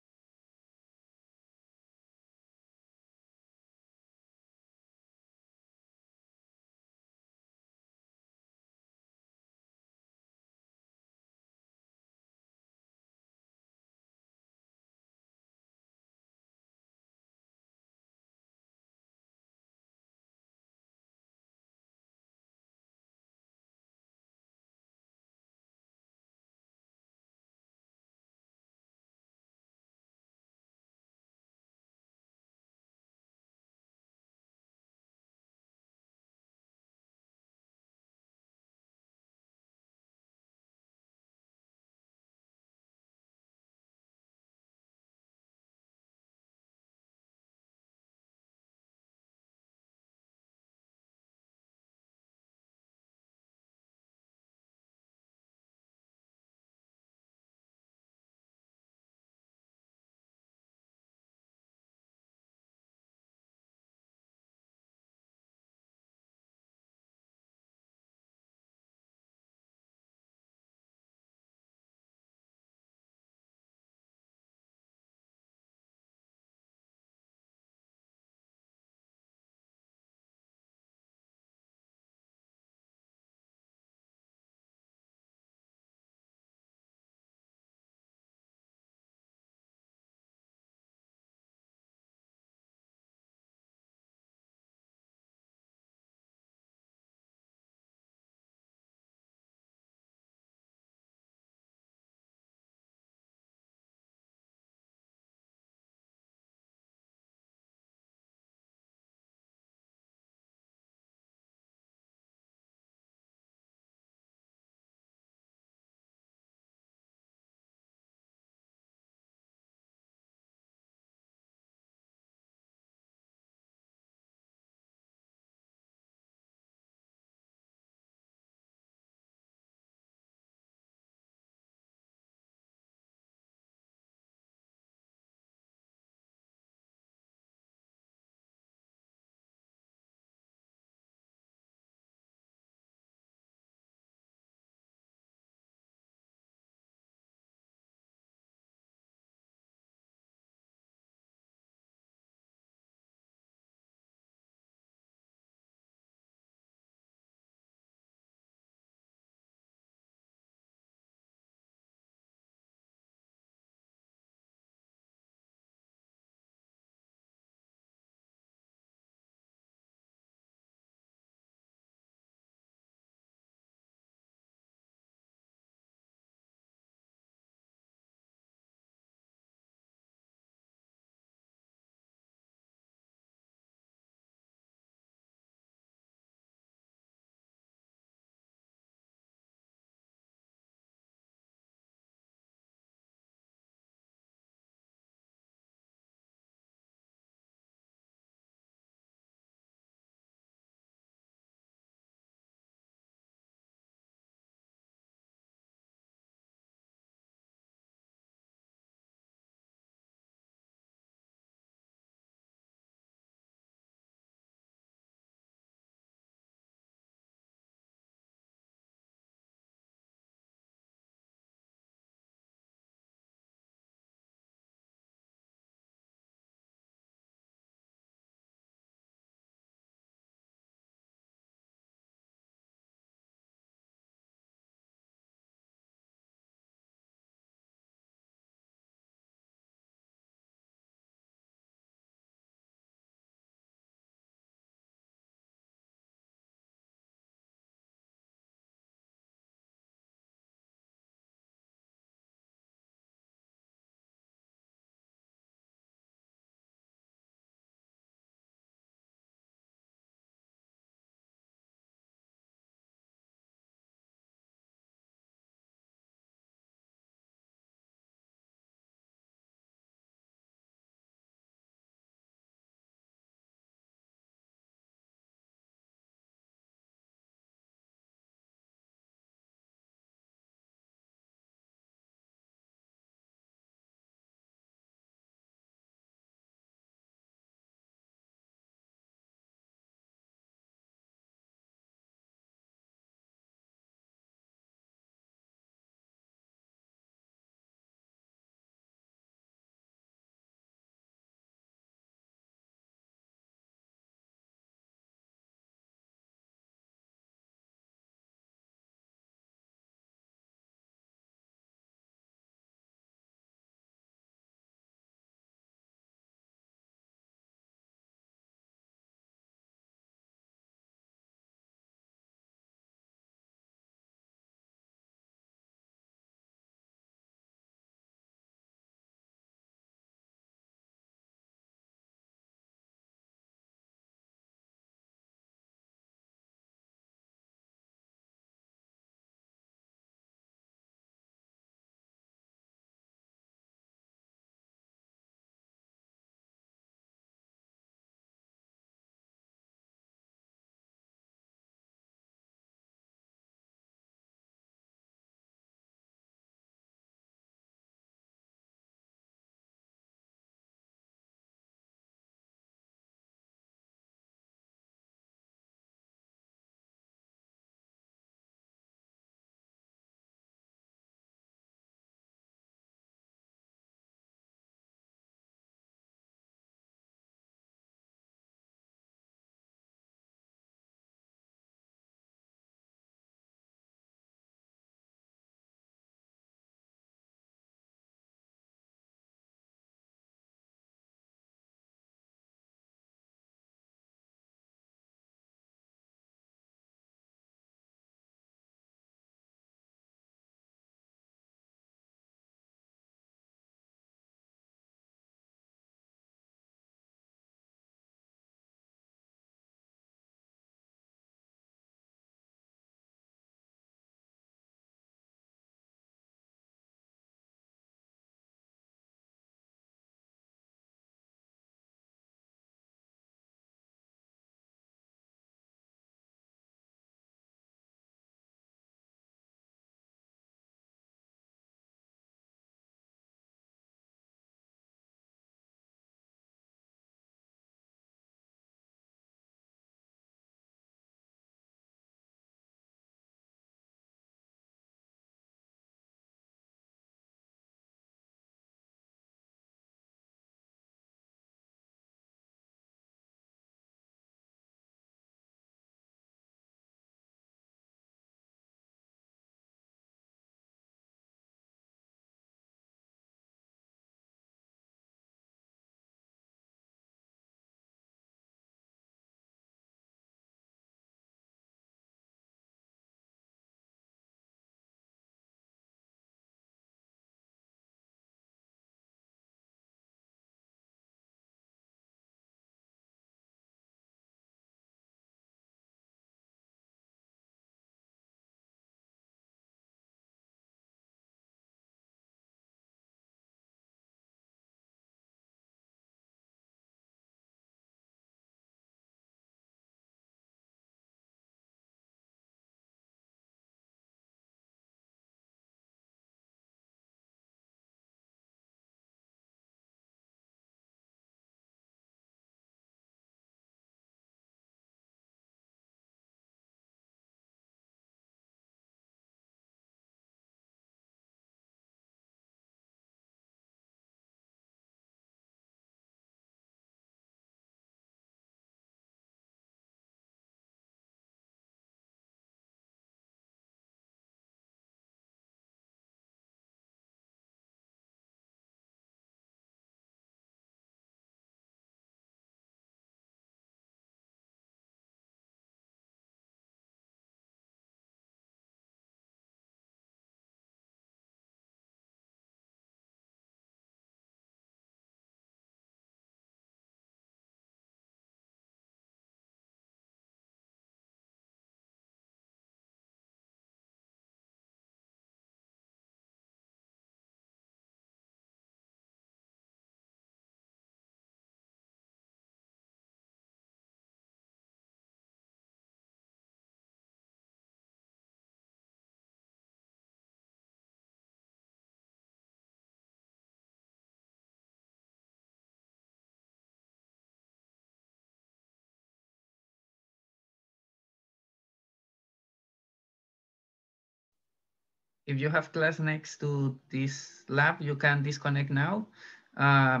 If you have class next to this lab, you can disconnect now. Uh,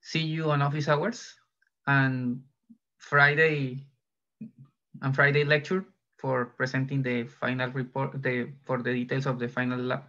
see you on office hours and Friday and Friday lecture for presenting the final report the, for the details of the final lab.